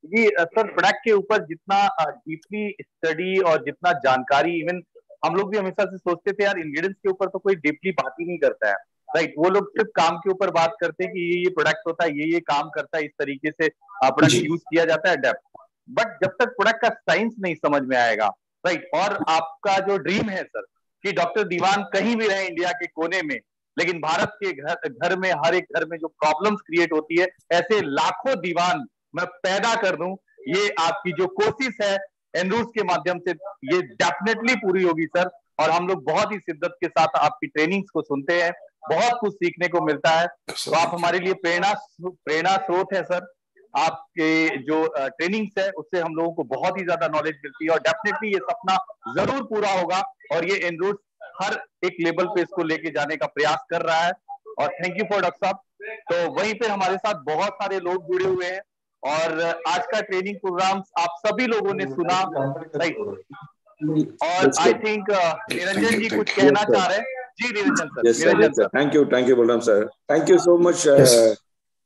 ये सर प्रोडक्ट के ऊपर जितना डीपली स्टडी और जितना जानकारी इवन हम लोग भी हमेशा से सोचते थे यार इंग्रेडिएंट्स के ऊपर तो कोई डीपली बात ही नहीं करता है। राइट वो लोग सिर्फ़ काम के ऊपर बात करते हैं कि ये ये प्रोडक्ट होता है ये ये काम करता है इस तरीके से प्रोडक्ट यूज़ किया जाता है डेप्थ बट जब तक प्रोडक्ट का साइंस नहीं समझ में आएगा राइट और आपका जो ड्रीम है सर कि डॉक्टर दीवान कहीं भी रहे इंडिया के कोने में लेकिन भारत के घर घर में हर एक घर में जो प्रॉब्लम्स क्रिएट होती है ऐसे लाखों दीवान मैं पैदा कर दूँ ये आपकी जो कोशिश है एनरूस के माध्यम से ये डेफिनेटली पूरी होगी सर और हम लोग बहुत ही शिद्दत के साथ आपकी ट्रेनिंग्स को सुनते हैं बहुत कुछ सीखने को मिलता है। तो आप हमारे लिए प्रेरणा प्रेरणा स्रोत है सर आपके जो ट्रेनिंग्स है उससे हम लोगों को बहुत ही ज़्यादा नॉलेज मिलती है और डेफिनेटली ये सपना ज़रूर पूरा होगा और ये एनरूट हर एक लेवल पे इसको लेके जाने का प्रयास कर रहा है और थैंक यू फॉर डॉक्टर साहब। तो वहीं पे हमारे साथ बहुत सारे लोग जुड़े हुए हैं और आज का ट्रेनिंग प्रोग्राम आप सभी लोगों ने सुना राइट और आई थिंक निरंजन जी कुछ कहना चाह रहे हैं। जी Niranjan sir Niranjan sir. Thank you thank you Balram sir thank you so much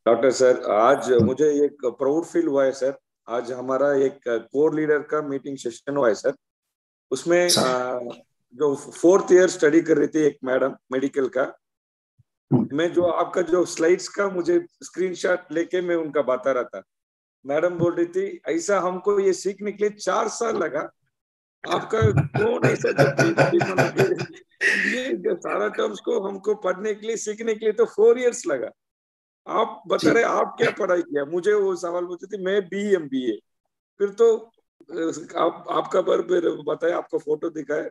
doctor sir आज मुझे एक प्राउड फील हुआ है सर। आज हमारा एक कोर लीडर का मीटिंग सेशन हुआ है सर। उसमें जो फोर्थ ईयर स्टडी कर रही थी एक मैडम मेडिकल का। हम्म। मैं जो आपका जो स्लाइड्स का मुझे स्क्रीनशॉट लेके मैं उनका बता रहा था। मैडम बोल रही थी ऐसा हमको ये सीखने के लिए चार साल लगा। आपका कौन ऐसा ये सारा टर्म्स को हमको पढ़ने के लिए सीखने के लिए तो फोर इयर्स लगा। आप बता रहे आप क्या पढ़ाई किया? मुझे वो सवाल पूछे थे मैं बी एम बी ए फिर तो आप आपका पर फिर बताया आपको फ़ोटो दिखाए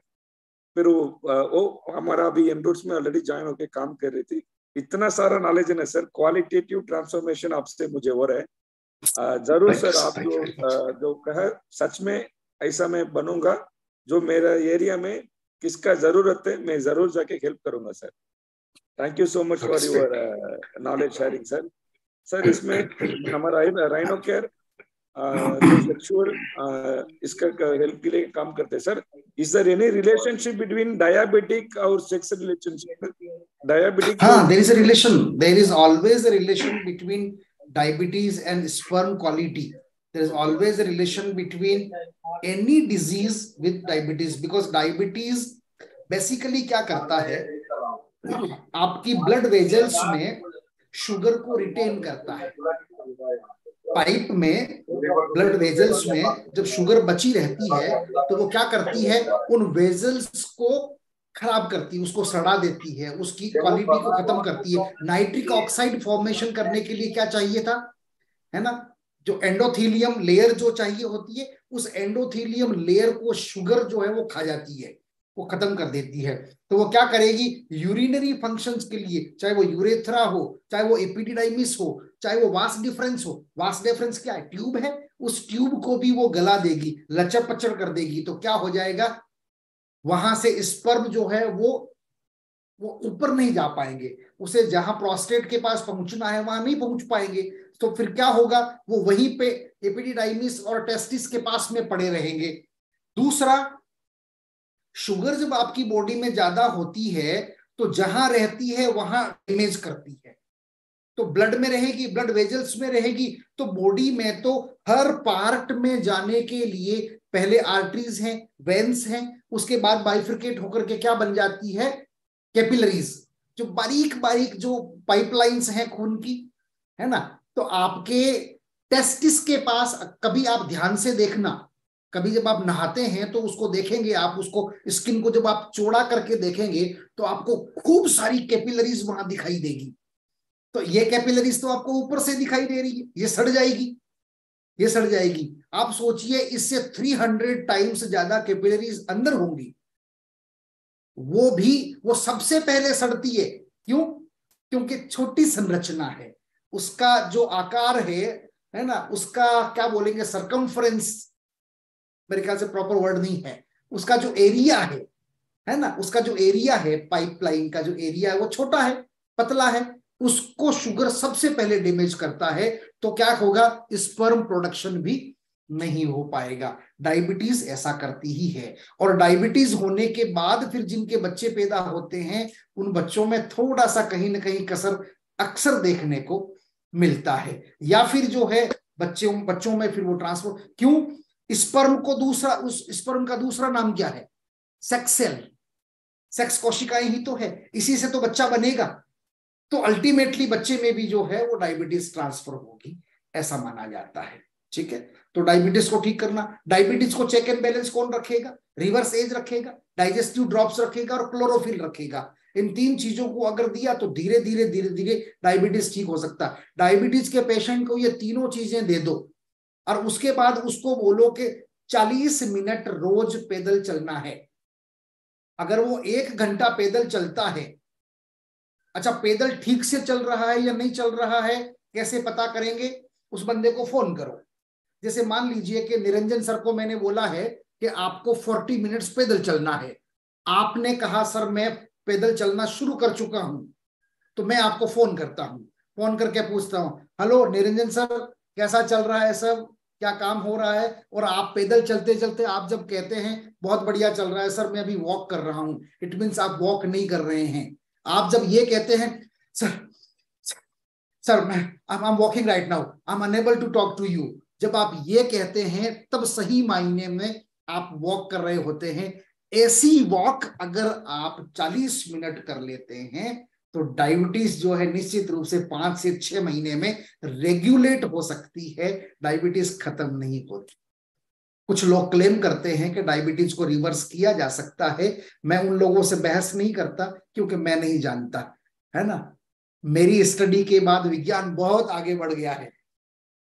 फिर वो वो हमारा अभी एंड्रोड्स में ऑलरेडी ज्वाइन होके काम कर रही थी। इतना सारा नॉलेज है ना सर क्वालिटेटिव ट्रांसफॉर्मेशन आपसे मुझे हो रहा है। ज़रूर सर आप जो जो कहा सच में ऐसा मैं बनूँगा। जो मेरा एरिया में किसका ज़रूरत है मैं ज़रूर जाके हेल्प करूँगा sir thank you so much for your knowledge sharing sir sir इसमें हमारा राइनो केयर सेक्सुअल इसका हेल्प के लिए काम करते हैं sir is there any relationship between diabetic और सेक्स रिलेशनशिप डायबिटिक हाँ there is a relation there is always a relation between diabetes and sperm quality there is always a relation between any disease with diabetes because diabetes basically क्या करता है आपकी ब्लड वेजल्स में शुगर को रिटेन करता है। पाइप में ब्लड वेजल्स में जब शुगर बची रहती है तो वो क्या करती है? उन वेजल्स को खराब करती है, उसको सड़ा देती है, उसकी क्वालिटी को खत्म करती है। नाइट्रिक ऑक्साइड फॉर्मेशन करने के लिए क्या चाहिए था? है ना? जो एंडोथीलियम लेयर जो चाहिए होती है, उस एंडोथीलियम लेयर को शुगर जो है वो खा जाती है। वो खत्म कर देती है। तो वो क्या करेगी? यूरिनरी फ़ंक्शंस के लिए, चाहे वो यूरेथ्रा हो, चाहे वो एपिडिडाइमिस हो, चाहे वो वास डिफरेंस हो वास डिफरेंस क्या है? ट्यूब है। उस ट्यूब को भी वो गला देगी, लचर पचर कर देगी। तो क्या हो जाएगा? वहाँ से स्पर्म जो है वो वो ऊपर नहीं जा पाएँगे। उसे जहाँ प्रोस्टेट के पास पहुँचना है, वहाँ नहीं पहुँच पाएँगे। तो फिर क्या होगा? वो वहीं पे एपिडिडाइमिस और टेस्टिस के पास में पड़े रहेंगे। दूसरा शुगर जब आपकी बॉडी में ज़्यादा होती है तो जहाँ रहती है, वहाँ इमेज करती है। तो ब्लड में रहेगी ब्लड वेजल्स में रहेगी तो बॉडी में तो हर पार्ट में जाने के लिए पहले आर्टरीज हैं वेंस हैं, उसके बाद बाइफ्रिकेट होकर के क्या बन जाती है? कैपिलरीज जो बारीक बारीक जो पाइपलाइंस हैं खून की, है ना? तो आपके टेस्टिस के पास कभी आप ध्यान से देखना कभी जब आप नहाते हैं तो उसको देखेंगे, आप उसको स्किन को जब आप चौड़ा करके देखेंगे तो आपको खूब सारी कैपिलरीज वहाँ दिखाई देगी। तो ये कैपिलरीज तो आपको ऊपर से दिखाई दे रही है, ये सड़ जाएगी, ये सड़ जाएगी। आप सोचिए, इससे 300 टाइम्स ज़्यादा कैपिलरीज अंदर होंगी। वो भी, वो सबसे पहले सड़ती है। क्यों? क्योंकि छोटी संरचना है। उसका जो आकार है है ना, उसका क्या बोलेंगे सरकमफ्रेंस मेरे ख्याल से प्रॉपर वर्ड नहीं है। उसका जो एरिया है है ना? उसका जो एरिया है पाइपलाइन का जो एरिया है, वो छोटा है, पतला है, उसको शुगर सबसे पहले डैमेज करता है तो क्या होगा? स्पर्म प्रोडक्शन भी नहीं हो पाएगा। डायबिटीज़ ऐसा करती ही है। और डायबिटीज़ होने के बाद फिर जिनके बच्चे पैदा होते हैं, उन बच्चों में थोड़ा सा कहीं ना कहीं कसर अक्सर देखने को मिलता है। या फिर जो है, बच्चों बच्चों में फिर वो ट्रांसफ़र क्यों? स्पर्म को दूसरा, उस स्पर्म का दूसरा नाम क्या है? सेक्स सेल सेक्स कोशिकाएँ ही तो है। इसी से तो बच्चा बनेगा। तो अल्टीमेटली बच्चे में भी जो है, वो डायबिटीज़ ट्रांसफ़र होगी। ऐसा माना जाता है। ठीक है? तो डायबिटीज़ को ठीक करना। डायबिटीज़ को चेक एंड बैलेंस कौन रखेगा? रिवर्स एज रखेगा डाइजेस्टिव ड्रॉप्स रखेगा और क्लोरोफिल रखेगा। इन तीन चीज़ों को अगर दिया तो धीरे धीरे धीरे धीरे डायबिटीज़ ठीक हो सकता। है डायबिटीज़ के पेशेंट को ये तीनों चीज़ें दे दो। और उसके बाद उसको बोलो कि 40 मिनट रोज पैदल चलना है। अगर वो एक घंटा पैदल चलता है अच्छा पैदल ठीक से चल रहा है या नहीं चल रहा है, कैसे पता करेंगे? उस बंदे को फ़ोन करो। जैसे मान लीजिए कि निरंजन सर को मैंने बोला है कि आपको 40 मिनट्स पैदल चलना है। आपने कहा, सर, मैं पैदल चलना शुरू कर चुका हूँ तो मैं आपको फ़ोन करता हूँ। फ़ोन करके पूछता हूँ, हेलो, निरंजन सर कैसा चल रहा है सब? क्या काम हो रहा है? और आप पैदल चलते चलते आप जब कहते हैं, बहुत बढ़िया चल रहा है सर, मैं अभी वॉक कर रहा हूँ। इट मीन्स आप वॉक नहीं कर रहे हैं। आप जब ये कहते हैं, सर सर, मैं I am walking right now I am unable to talk to you जब आप ये कहते हैं, तब सही मायने में आप वॉक कर रहे होते हैं। ऐसी वॉक अगर आप 40 मिनट कर लेते हैं तो डायबिटीज़ जो है निश्चित रूप से पाँच से छह महीने में रेगुलेट हो सकती है डायबिटीज़ खत्म नहीं होती। कुछ लोग क्लेम करते हैं कि डायबिटीज़ को रिवर्स किया जा सकता है। मैं उन लोगों से बहस नहीं करता क्योंकि मैं नहीं जानता है ना? मेरी स्टडी के बाद विज्ञान बहुत आगे बढ़ गया है।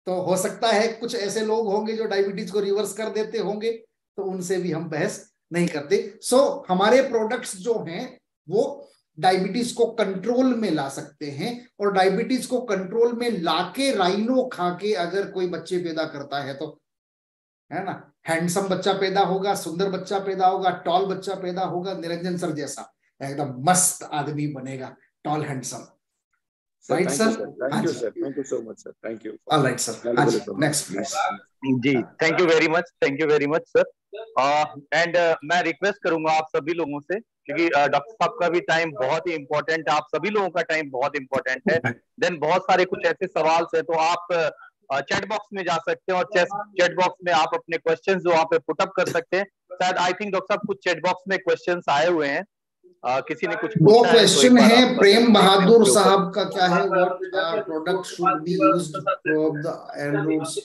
तो हो सकता है कुछ ऐसे लोग होंगे जो डायबिटीज़ को रिवर्स कर देते होंगे तो उनसे भी हम बहस नहीं करते। सो so, हमारे प्रोडक्ट्स जो हैं वो डायबिटीज़ को कंट्रोल में ला सकते हैं और डायबिटीज़ को कंट्रोल में लाके राइनो खा के अगर कोई बच्चे पैदा करता है तो है ना? हैंडसम बच्चा पैदा होगा सुंदर बच्चा पैदा होगा टॉल बच्चा पैदा होगा निरंजन सर जैसा एकदम मस्त आदमी बनेगा tall handsome right sir thank you sir thank you so much sir thank you sir next please ji thank you very much thank you very much sir and मैं रिक्वेस्ट करूँगा आप सभी लोगों से क्योंकि डॉक्टर साहब का भी टाइम बहुत ही इम्पोर्टेंट है आप सभी लोगों का टाइम बहुत इम्पोर्टेंट है। देन बहुत सारे कुछ ऐसे सवाल है तो आप चैट बॉक्स में जा सकते हैं और चैट बॉक्स में आप अपने क्वेश्चंस जो वहाँ पे पुटअप कर सकते हैं। शायद आई थिंक डॉक्टर साहब कुछ चैट बॉक्स में क्वेश्चंस आए हुए हैं। आ, किसी ने कुछ दो क्वेश्चन है तो प्रेम बहादुर साहब का क्या है? What product should be used for the androids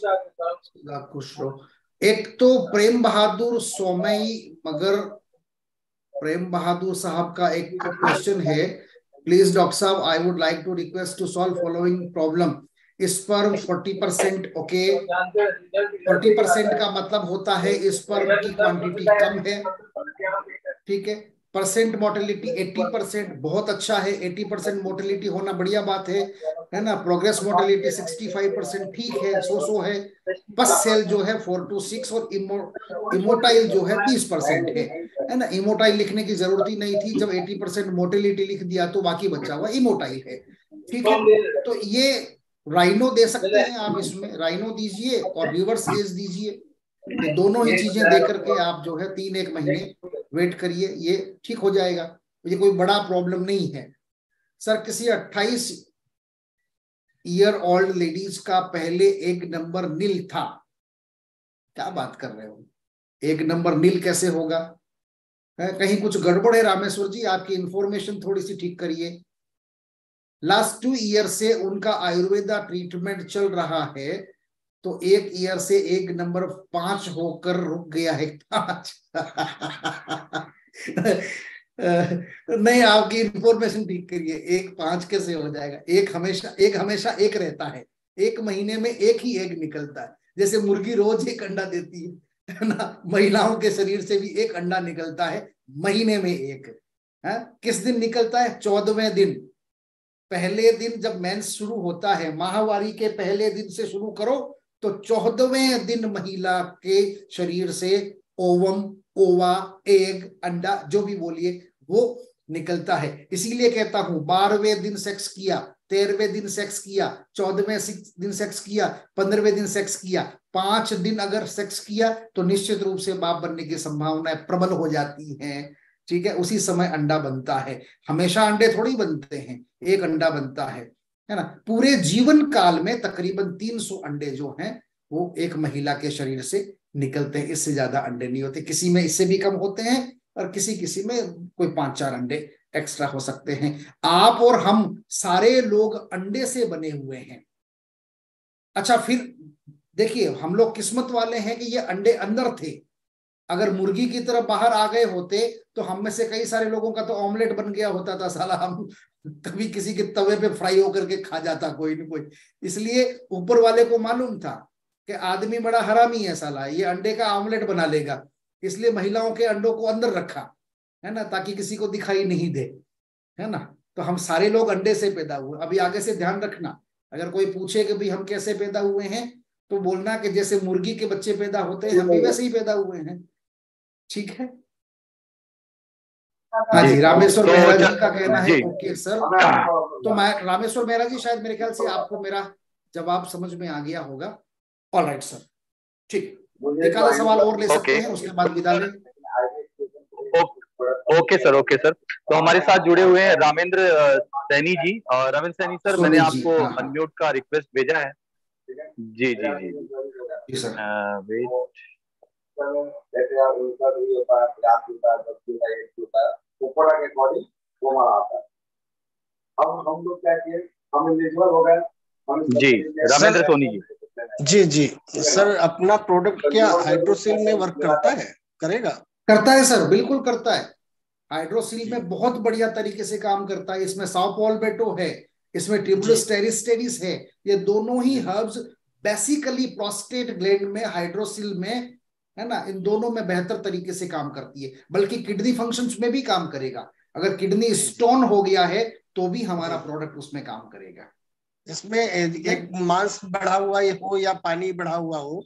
एक तो प्रेम बहादुर सोमई मगर प्रेम बहादुर साहब का एक क्वेश्चन है. प्लीज़ डॉक्टर साहब I would like to request to solve following problem इस पर 40 परसेंट ओके 40 परसेंट का मतलब होता है इस पर की क्वांटिटी कम है। ठीक है? परसेंट मोर्टेलिटी 80 परसेंट बहुत अच्छा है 80 परसेंट मोर्टेलिटी होना बढ़िया बात है है ना? प्रोग्रेस मोर्टेलिटी 65 परसेंट ठीक है सो सो है। बस सेल जो है फोर टू सिक्स और इमो, इमोटाइल जो है 30 परसेंट है। है ना? इमोटाइल लिखने की ज़रूरत ही नहीं थी। जब 80 परसेंट मोर्टेलिटी लिख दिया तो बाकी बचा हुआ इमोटाइल है। ठीक है? तो ये राइनो दे सकते हैं आप इसमें। राइनो दीजिए और रिवर्स एज दीजिए। दोनों ही चीज़ें दे करके आप जो है तीन एक महीने वेट करिए, ये ठीक हो जाएगा। ये कोई बड़ा प्रॉब्लम नहीं है। सर, किसी 28 ईयर ओल्ड लेडीज़ का पहले एक नंबर नील था। क्या बात कर रहे हो? एक नंबर नील कैसे होगा? कहीं कुछ गड़बड़ है रामेश्वर जी? आपकी इंफॉर्मेशन थोड़ी सी ठीक करिए। लास्ट टू ईयर से उनका आयुर्वेदा ट्रीटमेंट चल रहा है। तो एक ईयर से एक नंबर पाँच होकर रुक गया है पाँच। नहीं, आपकी इंफॉर्मेशन ठीक करिए। एक पाँच कैसे हो जाएगा? एक हमेशा एक हमेशा एक रहता है। एक महीने में एक ही एग निकलता है। जैसे मुर्गी रोज एक अंडा देती है ना? महिलाओं के शरीर से भी एक अंडा निकलता है, महीने में एक। है? किस दिन निकलता है? चौदहवें दिन। पहले दिन जब मेंस शुरू होता है, माहवारी के पहले दिन से शुरू करो तो चौदहवें दिन महिला के शरीर से ओवम, ओवा, एग, अंडा, जो भी बोलिए, वो निकलता है। इसीलिए कहता हूँ, बारहवें दिन सेक्स किया, तेरहवें दिन सेक्स किया, चौदहवें दिन सेक्स किया, पंद्रहवें दिन सेक्स किया, पाँच दिन अगर सेक्स किया तो निश्चित रूप से बाप बनने की संभावनाएँ प्रबल हो जाती हैं। ठीक है? उसी समय अंडा बनता है। हमेशा अंडे थोड़ी बनते हैं, एक अंडा बनता है। है ना? पूरे जीवन काल में तकरीबन 300 अंडे जो हैं, वो एक महिला के शरीर से निकलते हैं। इससे ज़्यादा अंडे नहीं होते। किसी में इससे भी कम होते हैं और किसी किसी में कोई पाँच चार अंडे एक्स्ट्रा हो सकते हैं। आप और हम सारे लोग अंडे से बने हुए हैं। अच्छा फिर देखिए, हम लोग किस्मत वाले हैं कि ये अंडे अंदर थे। अगर मुर्गी की तरफ़ बाहर आ गए होते तो हम में से कई सारे लोगों का तो ऑमलेट बन गया होता था, साला। हम कभी किसी के तवे पे फ्राई होकर के खा जाता कोई ना कोई। इसलिए ऊपर वाले को मालूम था कि आदमी बड़ा हरामी है साला ये अंडे का ऑमलेट बना लेगा। इसलिए महिलाओं के अंडों को अंदर रखा है ना ताकि किसी को दिखाई नहीं दे है ना। तो हम सारे लोग अंडे से पैदा हुए। अभी आगे से ध्यान रखना अगर कोई पूछे कि भाई हम कैसे पैदा हुए हैं तो बोलना कि जैसे मुर्गी के बच्चे पैदा होते हैं हम भी वैसे ही पैदा हुए हैं। ठीक है? हाँ जी रामेश्वर तो मेहरा जी का कहना है ओके सर। तो मैं रामेश्वर मेहरा जी शायद मेरे ख्याल से आपको मेरा जवाब समझ में आ गया होगा। ऑल राइट सर ठीक। एक आधा सवाल और ले सकते हैं उसके बाद विदा लें। ओके सर ओके सर तो हमारे साथ जुड़े हुए हैं रामेंद्र सैनी जी। और रविंद्र सैनी सर मैंने आपको अनम्यूट हाँ। का रिक्वेस्ट भेजा है। जी जी जी जी। सर वेट में जैसे यार उनका भी होता है पचास होता है दस होता है एक होता है वो के अकॉर्डिंग वो हमारा आता है अब हम लोग क्या किए? हम इंडिविजुअल हो गए। जी रामेंद्र सोनी जी। जी जी। सर अपना प्रोडक्ट क्या हाइड्रोसिल में वर्क करता है? करेगा? करता है सर बिल्कुल करता है। हाइड्रोसिल में बहुत बढ़िया तरीके से काम करता है। इसमें साउपॉलबेटो है इसमें ट्रिबुलस टेरिस्टेरिस है। ये दोनों ही हर्ब्स बेसिकली प्रोस्टेट ग्लैंड में हाइड्रोसिल में है ना इन दोनों में बेहतर तरीके से काम करती है। बल्कि किडनी फ़ंक्शंस में भी काम करेगा। अगर किडनी स्टोन हो गया है तो भी हमारा प्रोडक्ट उसमें काम करेगा। इसमें एक मांस बढ़ा हुआ हो या पानी बढ़ा हुआ हो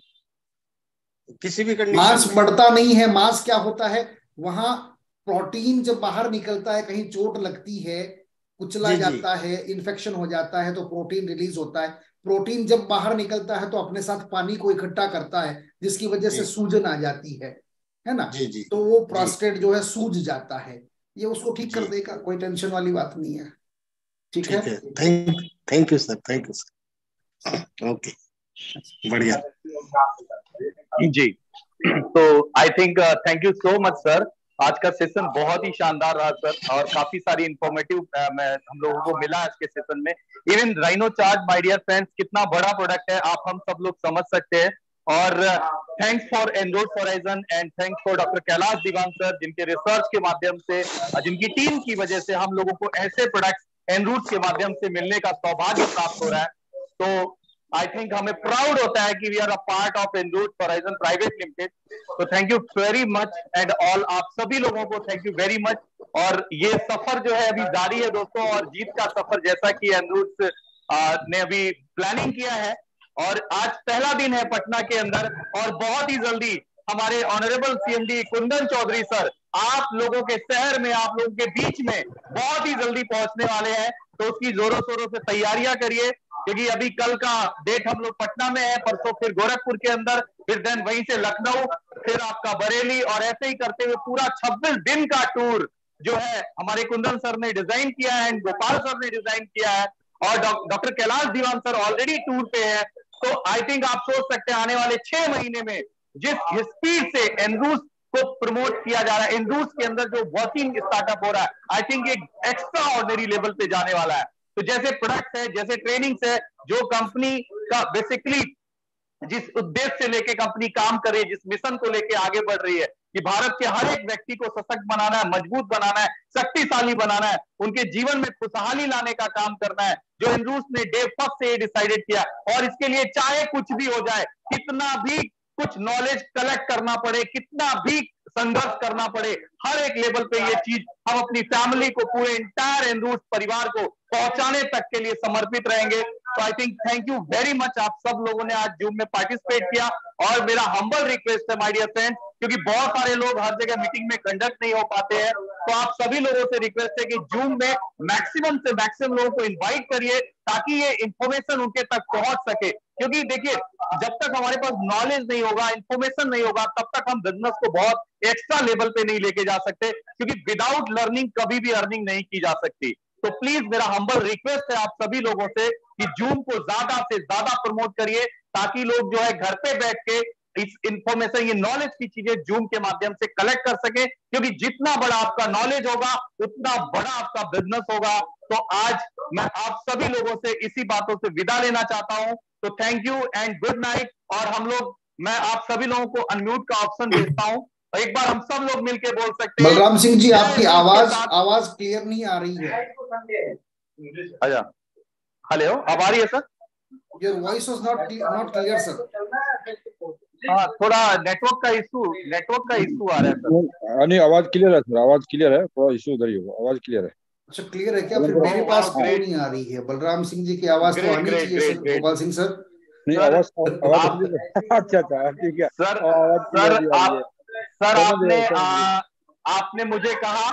किसी भी कंडीशन मांस बढ़ता नहीं है मांस क्या होता है? वहाँ प्रोटीन जब बाहर निकलता है कहीं चोट लगती है कुचला। जाता है इन्फेक्शन हो जाता है तो प्रोटीन रिलीज़ होता है। प्रोटीन जब बाहर निकलता है तो अपने साथ पानी को इकट्ठा करता है जिसकी वजह से सूजन आ जाती है है ना? जी जी। तो वो प्रोस्टेट जो है सूज जाता है। ये उसको ठीक कर देगा कोई टेंशन वाली बात नहीं है। ठीक है? है। Thank thank you sir thank you sir okay बढ़िया। जी। तो I think thank you so much sir आज का सेशन बहुत ही शानदार रहा सर और काफ़ी सारी इंफॉर्मेटिव हम लोगों को मिला आज के सेशन में। Even Rhino charge my dear friends कितना बड़ा प्रोडक्ट है, आप, हम सब लोग समझ सकते हैं। और thanks for एनरोड फॉराइजन and thanks for doctor Kailash Dewan sir जिनके रिसर्च के माध्यम से जिनकी टीम की वजह से हम लोगों को ऐसे प्रोडक्ट एनरूट के माध्यम से मिलने का सौभाग्य प्राप्त हो रहा है। तो आई थिंक हमें प्राउड होता है कि we are a part of Enroute Forizon private limited तो thank you very much and all आप सभी लोगों को थैंक यू वेरी मच और ये सफ़र जो है अभी जारी है दोस्तों और जीत का सफ़र जैसा कि एनरूट ने अभी प्लानिंग किया है. और आज पहला दिन है पटना के अंदर और बहुत ही जल्दी हमारे honourable CMD Kundan Chaudhary sir, आप लोगों के शहर में, आप लोगों के बीच में बहुत ही जल्दी पहुँचने वाले हैं. तो उसकी जोरों शोरों से तैयारियाँ करिए. क्योंकि अभी कल का डेट हम लोग पटना में है, परसों फिर गोरखपुर के अंदर, फिर देन वहीं से लखनऊ, फिर आपका बरेली और ऐसे ही करते हुए पूरा 26 दिन का टूर जो है, हमारे कुंदन सर ने डिज़ाइन किया है एंड गोपाल सर ने डिज़ाइन किया है, और doctor Kailash Dewan sir already tour पे है। तो आई थिंक आप सोच सकते हैं, आने वाले छह महीने में जिस स्पीड से एनरूस को प्रमोट किया जा रहा है एनरूस के अंदर जो वर्किंग स्टार्टअप हो रहा है आई थिंक एक एक्स्ट्रा ऑर्डनरी लेवल पे जाने वाला है। तो जैसे प्रोडक्ट्स है, जैसे ट्रेनिंग्स है, जो कंपनी का बेसिकली जिस उद्देश्य से लेके कंपनी काम कर रही है, जिस मिशन को लेके आगे बढ़ रही है, कि भारत के हर एक व्यक्ति को सशक्त बनाना है, मज़बूत बनाना है, शक्तिशाली बनाना है, उनके जीवन में खुशहाली लाने का काम करना है, जो एनरूस ने डे फ़र्स्ट से डिसाइडेड किया। और इसके लिए चाहे कुछ भी हो जाए, कितना भी कुछ नॉलेज कलेक्ट करना पड़े, कितना भी संघर्ष करना पड़े। हर एक लेवल पे ये चीज़ हम अपनी फैमिली को, पूरे इंटायर एनरूस परिवार को पहुँचाने तक के लिए समर्पित रहेंगे। तो I think thank you very much आप सब लोगों ने आज जूम में पार्टिसिपेट किया। और मेरा हम्बल रिक्वेस्ट है माय डियर क्योंकि बहुत सारे लोग हर जगह मीटिंग में कंडक्ट नहीं हो पाते हैं। तो आप सभी लोगों से रिक्वेस्ट है कि जूम में मैक्सिमम से मैक्सिमम लोगों को इनवाइट करिए, ताकि ये इंफॉर्मेशन उनके तक पहुँच सके। क्योंकि देखिए, जब तक हमारे पास नॉलेज नहीं होगा इंफॉर्मेशन नहीं होगा, तब तक हम बिज़नेस को बहुत एक्स्ट्रा लेवल पे नहीं लेके जा सकते, क्योंकि विदाउट लर्निंग कभी भी अर्निंग नहीं की जा सकती। तो प्लीज़ मेरा हम्बल रिक्वेस्ट है आप सभी लोगों से कि जूम को ज़्यादा से ज़्यादा प्रमोट करिए, ताकि लोग जो है घर पे बैठ के इस इंफॉर्मेशन ये नॉलेज की चीज़ें जूम के माध्यम से कलेक्ट कर सके, क्योंकि जितना बड़ा आपका नॉलेज होगा, उतना बड़ा आपका बिज़नेस होगा। तो आज मैं आप सभी लोगों से इसी बातों से विदा लेना चाहता हूँ। तो thank you and good night और हम लोग मैं आप सभी लोगों को अनम्यूट का ऑप्शन देता हूँ। एक बार हम सब लोग मिलके बोल सकते हैं। बलराम सिंह जी आपकी आवाज़ आवाज़ क्लियर नहीं आ रही है। अच्छा। हेलो अब आ रही है sir your voice was not not clear sir हाँ थोड़ा नेटवर्क का इशू नेटवर्क का इशू आ रहा है सर नहीं आवाज़ क्लियर है सर आवाज़ क्लियर है थोड़ा इशू उधर ही होगा आवाज़ क्लियर है। अच्छा क्लियर है क्या? फिर मेरे पास क्यों नहीं आ रही है। बलराम सिंह जी की आवाज़ तो आनी चाहिए सर गोपाल सिंह सर। नहीं आवाज़ clear है। अच्छा अच्छा ठीक है। सर सर आ रही आप सर आपने आपने मुझे कहा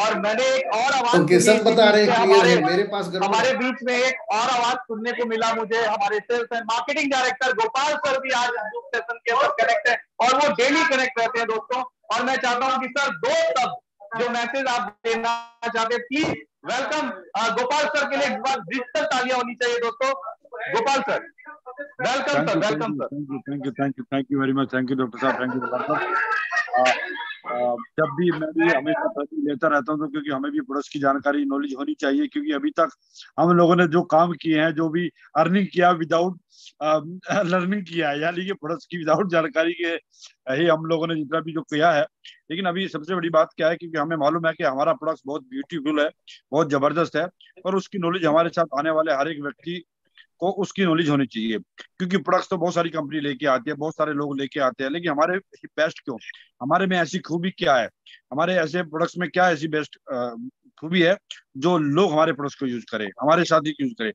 और मैंने एक और आवाज़ सुनी सब बता रहे हैं क्लियर है मेरे पास हमारे बीच में एक और आवाज़ सुनने को मिला मुझे हमारे sales and marketing director Gopal sir भी आज सेशन के अंदर कनेक्ट है और वो डेली कनेक्ट रहते हैं दोस्तों। और मैं चाहता हूँ कि सर दो शब्द जो मैसेज आप देना चाहते हैं प्लीज़ वेलकम गोपाल सर के लिए एक बार डिजिटल तालियाँ होनी चाहिए दोस्तों। Gopal sir welcome sir welcome sir thank you thank you thank you very much thank you doctor साहब. थैंक यू जब भी मैं भी हमेशा ट्रेनिंग लेता रहता हूँ तो क्योंकि हमें भी प्रोडक्ट्स की जानकारी नॉलेज होनी चाहिए क्योंकि अभी तक हम लोगों ने जो काम किए हैं जो भी अर्निंग किया विदाउट लर्निंग किया है यानी कि प्रोडक्ट्स की विदाउट जानकारी के ही हम लोगों ने जितना भी जो किया है। लेकिन अभी सबसे बड़ी बात क्या है क्योंकि हमें मालूम है कि हमारा प्रोडक्ट बहुत ब्यूटीफुल है बहुत ज़बरदस्त है और उसकी नॉलेज हमारे साथ आने वाले हर एक व्यक्ति को उसकी नॉलेज होनी चाहिए। क्योंकि प्रोडक्ट्स तो बहुत सारी कंपनी लेके आती है, बहुत सारे लोग लेके आते हैं, लेकिन हमारे बेस्ट क्यों? हमारे में ऐसी खूबी क्या है? हमारे ऐसे प्रोडक्ट्स में क्या ऐसी बेस्ट खूबी है जो लोग हमारे प्रोडक्ट्स को यूज़ करें, हमारे साथ ही यूज़ करें?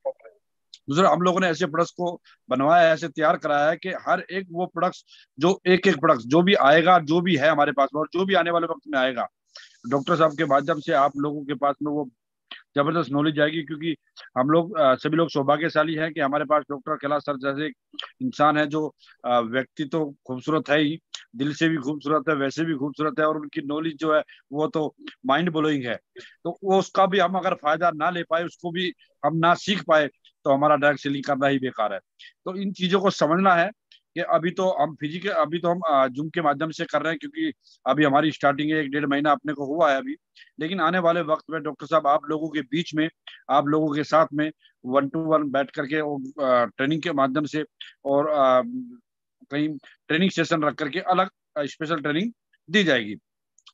दूसरा, हम लोगों ने ऐसे प्रोडक्ट्स को बनवाया ऐसे तैयार कराया है कि हर एक वो प्रोडक्ट्स जो एक एक प्रोडक्ट्स जो भी आएगा, जो भी है हमारे पास और जो भी आने वाले वक्त में आएगा डॉक्टर साहब के माध्यम से आप लोगों के पास में वो ज़बरदस्त नॉलेज आएगी क्योंकि हम लोग सभी लोग सौभाग्यशाली हैं कि हमारे पास डॉक्टर कैलाश सर जैसे इंसान है जो व्यक्ति तो खूबसूरत है ही, दिल से भी खूबसूरत है, वैसे भी खूबसूरत है और उनकी नॉलेज जो है, वो तो माइंड ब्लोइंग है। तो वो उसका भी हम अगर फ़ायदा ना ले पाए, उसको भी हम ना सीख पाए तो हमारा डायरेक्ट सेलिंग करना ही बेकार है। तो इन चीज़ों को समझना है। कि अभी तो हम फ़िज़िकल अभी तो हम जूम के माध्यम से कर रहे हैं क्योंकि अभी हमारी स्टार्टिंग है, एक डेढ़ महीना अपने को हुआ है अभी। लेकिन आने वाले वक्त में डॉक्टर साहब, आप लोगों के बीच में, आप लोगों के साथ में वन टू वन बैठ करके ट्रेनिंग के माध्यम से और कहीं ट्रेनिंग सेशन रख करके अलग स्पेशल ट्रेनिंग दी जाएगी।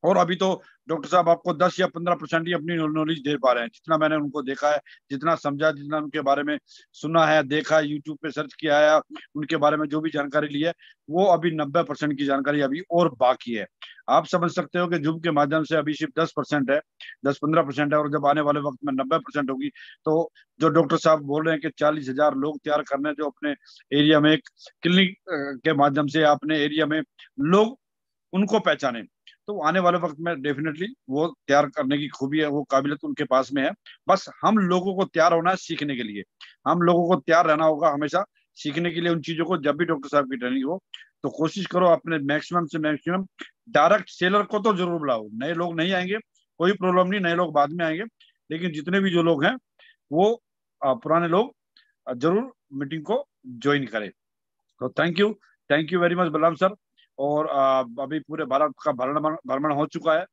और अभी तो डॉक्टर साहब आपको 10 या 15 परसेंट ही अपनी नॉलेज दे पा रहे हैं। जितना मैंने उनको देखा है, जितना समझा, जितना उनके बारे में सुना है, देखा यूट्यूब पे सर्च किया है, उनके बारे में जो भी जानकारी ली है, वो अभी 90 परसेंट की जानकारी अभी और बाकी है। आप समझ सकते हो कि जूम के माध्यम से अभी सिर्फ़ दस परसेंट है, दस पंद्रह परसेंट है, और जब आने वाले वक्त में नब्बे परसेंट होगी तो जो डॉक्टर साहब बोल रहे हैं कि चालीस हज़ार लोग तैयार करने जो अपने एरिया में एक क्लिनिक के माध्यम से अपने एरिया में लोग उनको पहचाने। तो आने वाले वक्त में डेफिनेटली वो तैयार करने की खूबी है, वो काबिलियत उनके पास में है। बस हम लोगों को तैयार होना है सीखने के लिए। हम लोगों को तैयार रहना होगा हमेशा सीखने के लिए उन चीज़ों को, जब भी डॉक्टर साहब की ट्रेनिंग हो तो कोशिश करो अपने मैक्सिमम से मैक्सिमम डायरेक्ट सेलर को तो ज़रूर बुलाओ। नए लोग नहीं आएँगे, कोई प्रॉब्लम नहीं, नए लोग बाद में आएँगे, लेकिन जितने भी जो लोग हैं, वो पुराने लोग ज़रूर मीटिंग को ज्वाइन करें। तो thank you thank you very much Balram sir. और अभी पूरे भारत का भ्रमण भ्रमण हो चुका है।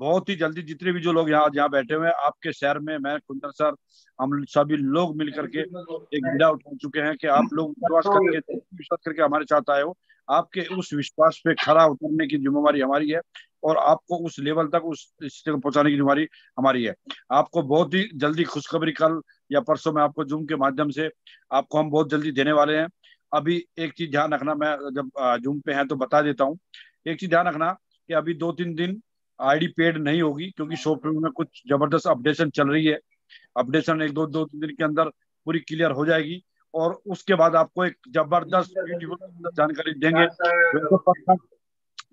बहुत ही जल्दी जितने भी जो लोग यहाँ यहाँ बैठे हुए हैं, आपके शहर में, मैं कुंदर सर, हम सभी लोग मिल करके एक विदा उठा चुके हैं कि आप लोग विश्वास करके विश्वास करके हमारे साथ आए हो। आपके उस विश्वास पे खरा उतरने की जिम्मेवारी हमारी है और आपको उस लेवल तक, उस स्थिति को पहुँचाने की जिम्मेवारी हमारी है। आपको बहुत ही जल्दी खुशखबरी कल या परसों में आपको जूम के माध्यम से आपको हम बहुत जल्दी देने वाले हैं। अभी एक चीज़ ध्यान रखना मैं जब जूम पे है तो बता देता हूँ। एक चीज़ ध्यान रखना कि अभी दो तीन दिन आईडी पेड नहीं होगी क्योंकि सॉफ्टवेयर में कुछ ज़बरदस्त अपडेशन चल रही है। अपडेशन एक दो दो तीन दिन के अंदर पूरी क्लियर हो जाएगी और उसके बाद आपको एक ज़बरदस्त जानकारी देंगे।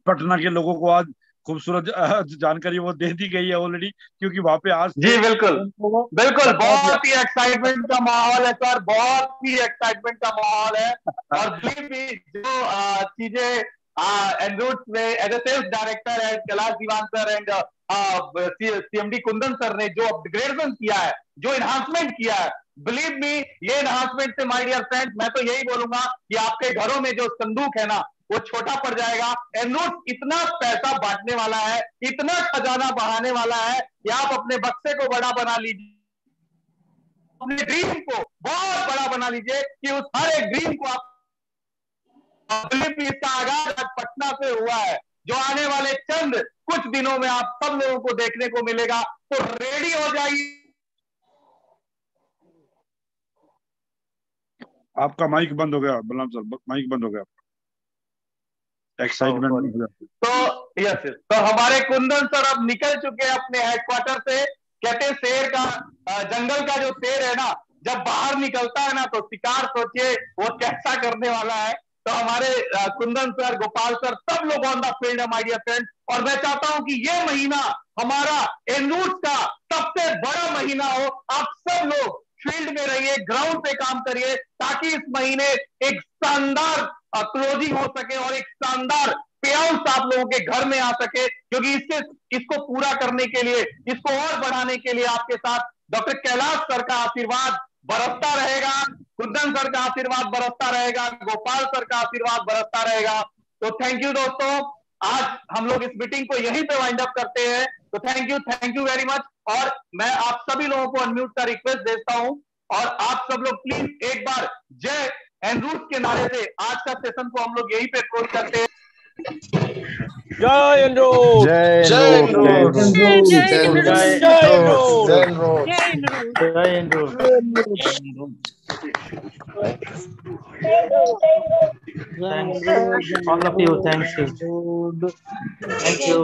पटना के लोगों को आज खूबसूरत जानकारी वो दे दी गई है ऑलरेडी क्योंकि वहाँ पे आज जी बिल्कुल। बिल्कुल बहुत ही एक्साइटमेंट का माहौल है सर बहुत ही एक्साइटमेंट का माहौल है। और भी जो चीज़ें में एज ए सेल्स डायरेक्टर है Kailash Diwan sir and CMD Kundan sir ने जो अपग्रेडेशन किया है जो इन्हांसमेंट किया है बिलीव मी ये इन्हांसमेंट से माय डियर फ्रेंड्स मैं तो यही बोलूँगा कि आपके घरों में जो संदूक है ना वो छोटा पड़ जाएगा। एनरूट इतना पैसा बांटने वाला है, इतना खजाना बढ़ाने वाला है कि आप अपने बक्से को बड़ा बना लीजिए। अपने ड्रीम को बहुत बड़ा बना लीजिए कि उस हर एक ड्रीम को आप इसका आगाज़ आज पटना से हुआ है। जो आने वाले चंद कुछ दिनों में आप सब लोगों को देखने को मिलेगा। तो रेडी हो जाइए। आपका माइक बंद हो गया, बलराम सर माइक बंद हो गया। एक्साइटमेंट तो यस तो हमारे कुंदन सर अब निकल चुके हैं अपने हेडक्वार्टर से। कहते हैं शेर का जंगल का जो शेर है ना जब बाहर निकलता है ना तो शिकार सोचिए वो कैसा करने वाला है। तो हमारे कुंदन सर गोपाल सर सब लोग ऑन द फ़ील्ड है माय फ्रेंड और मैं चाहता हूँ कि ये महीना हमारा एनरूट का सबसे बड़ा महीना हो। आप सब लोग फ़ील्ड में रहिए ग्राउंड पे काम करिए ताकि इस महीने एक शानदार क्लोजिंग हो सके और एक शानदार पे आउट आप लोगों के घर में आ सके, क्योंकि इससे, इसको पूरा करने के लिए, इसको और बढ़ाने के लिए आपके साथ डॉक्टर कैलाश सर का आशीर्वाद बरसता रहेगा कुंदन सर का आशीर्वाद बरसता रहेगा, गोपाल सर का आशीर्वाद बरसता रहेगा। तो थैंक यू दोस्तों, आज हम लोग इस मीटिंग को यहीं पे वाइंड अप करते हैं। तो thank you thank you very much और मैं आप सभी लोगों को अनम्यूट का रिक्वेस्ट देता हूँ। और आप सब लोग प्लीज़ एक बार जय एंड्रूस के नारे से आज का सेशन को हम लोग यहीं पे क्लोज करते हैं जय एंड्रोस जय जय। जय जय. All of you, you. Thank you.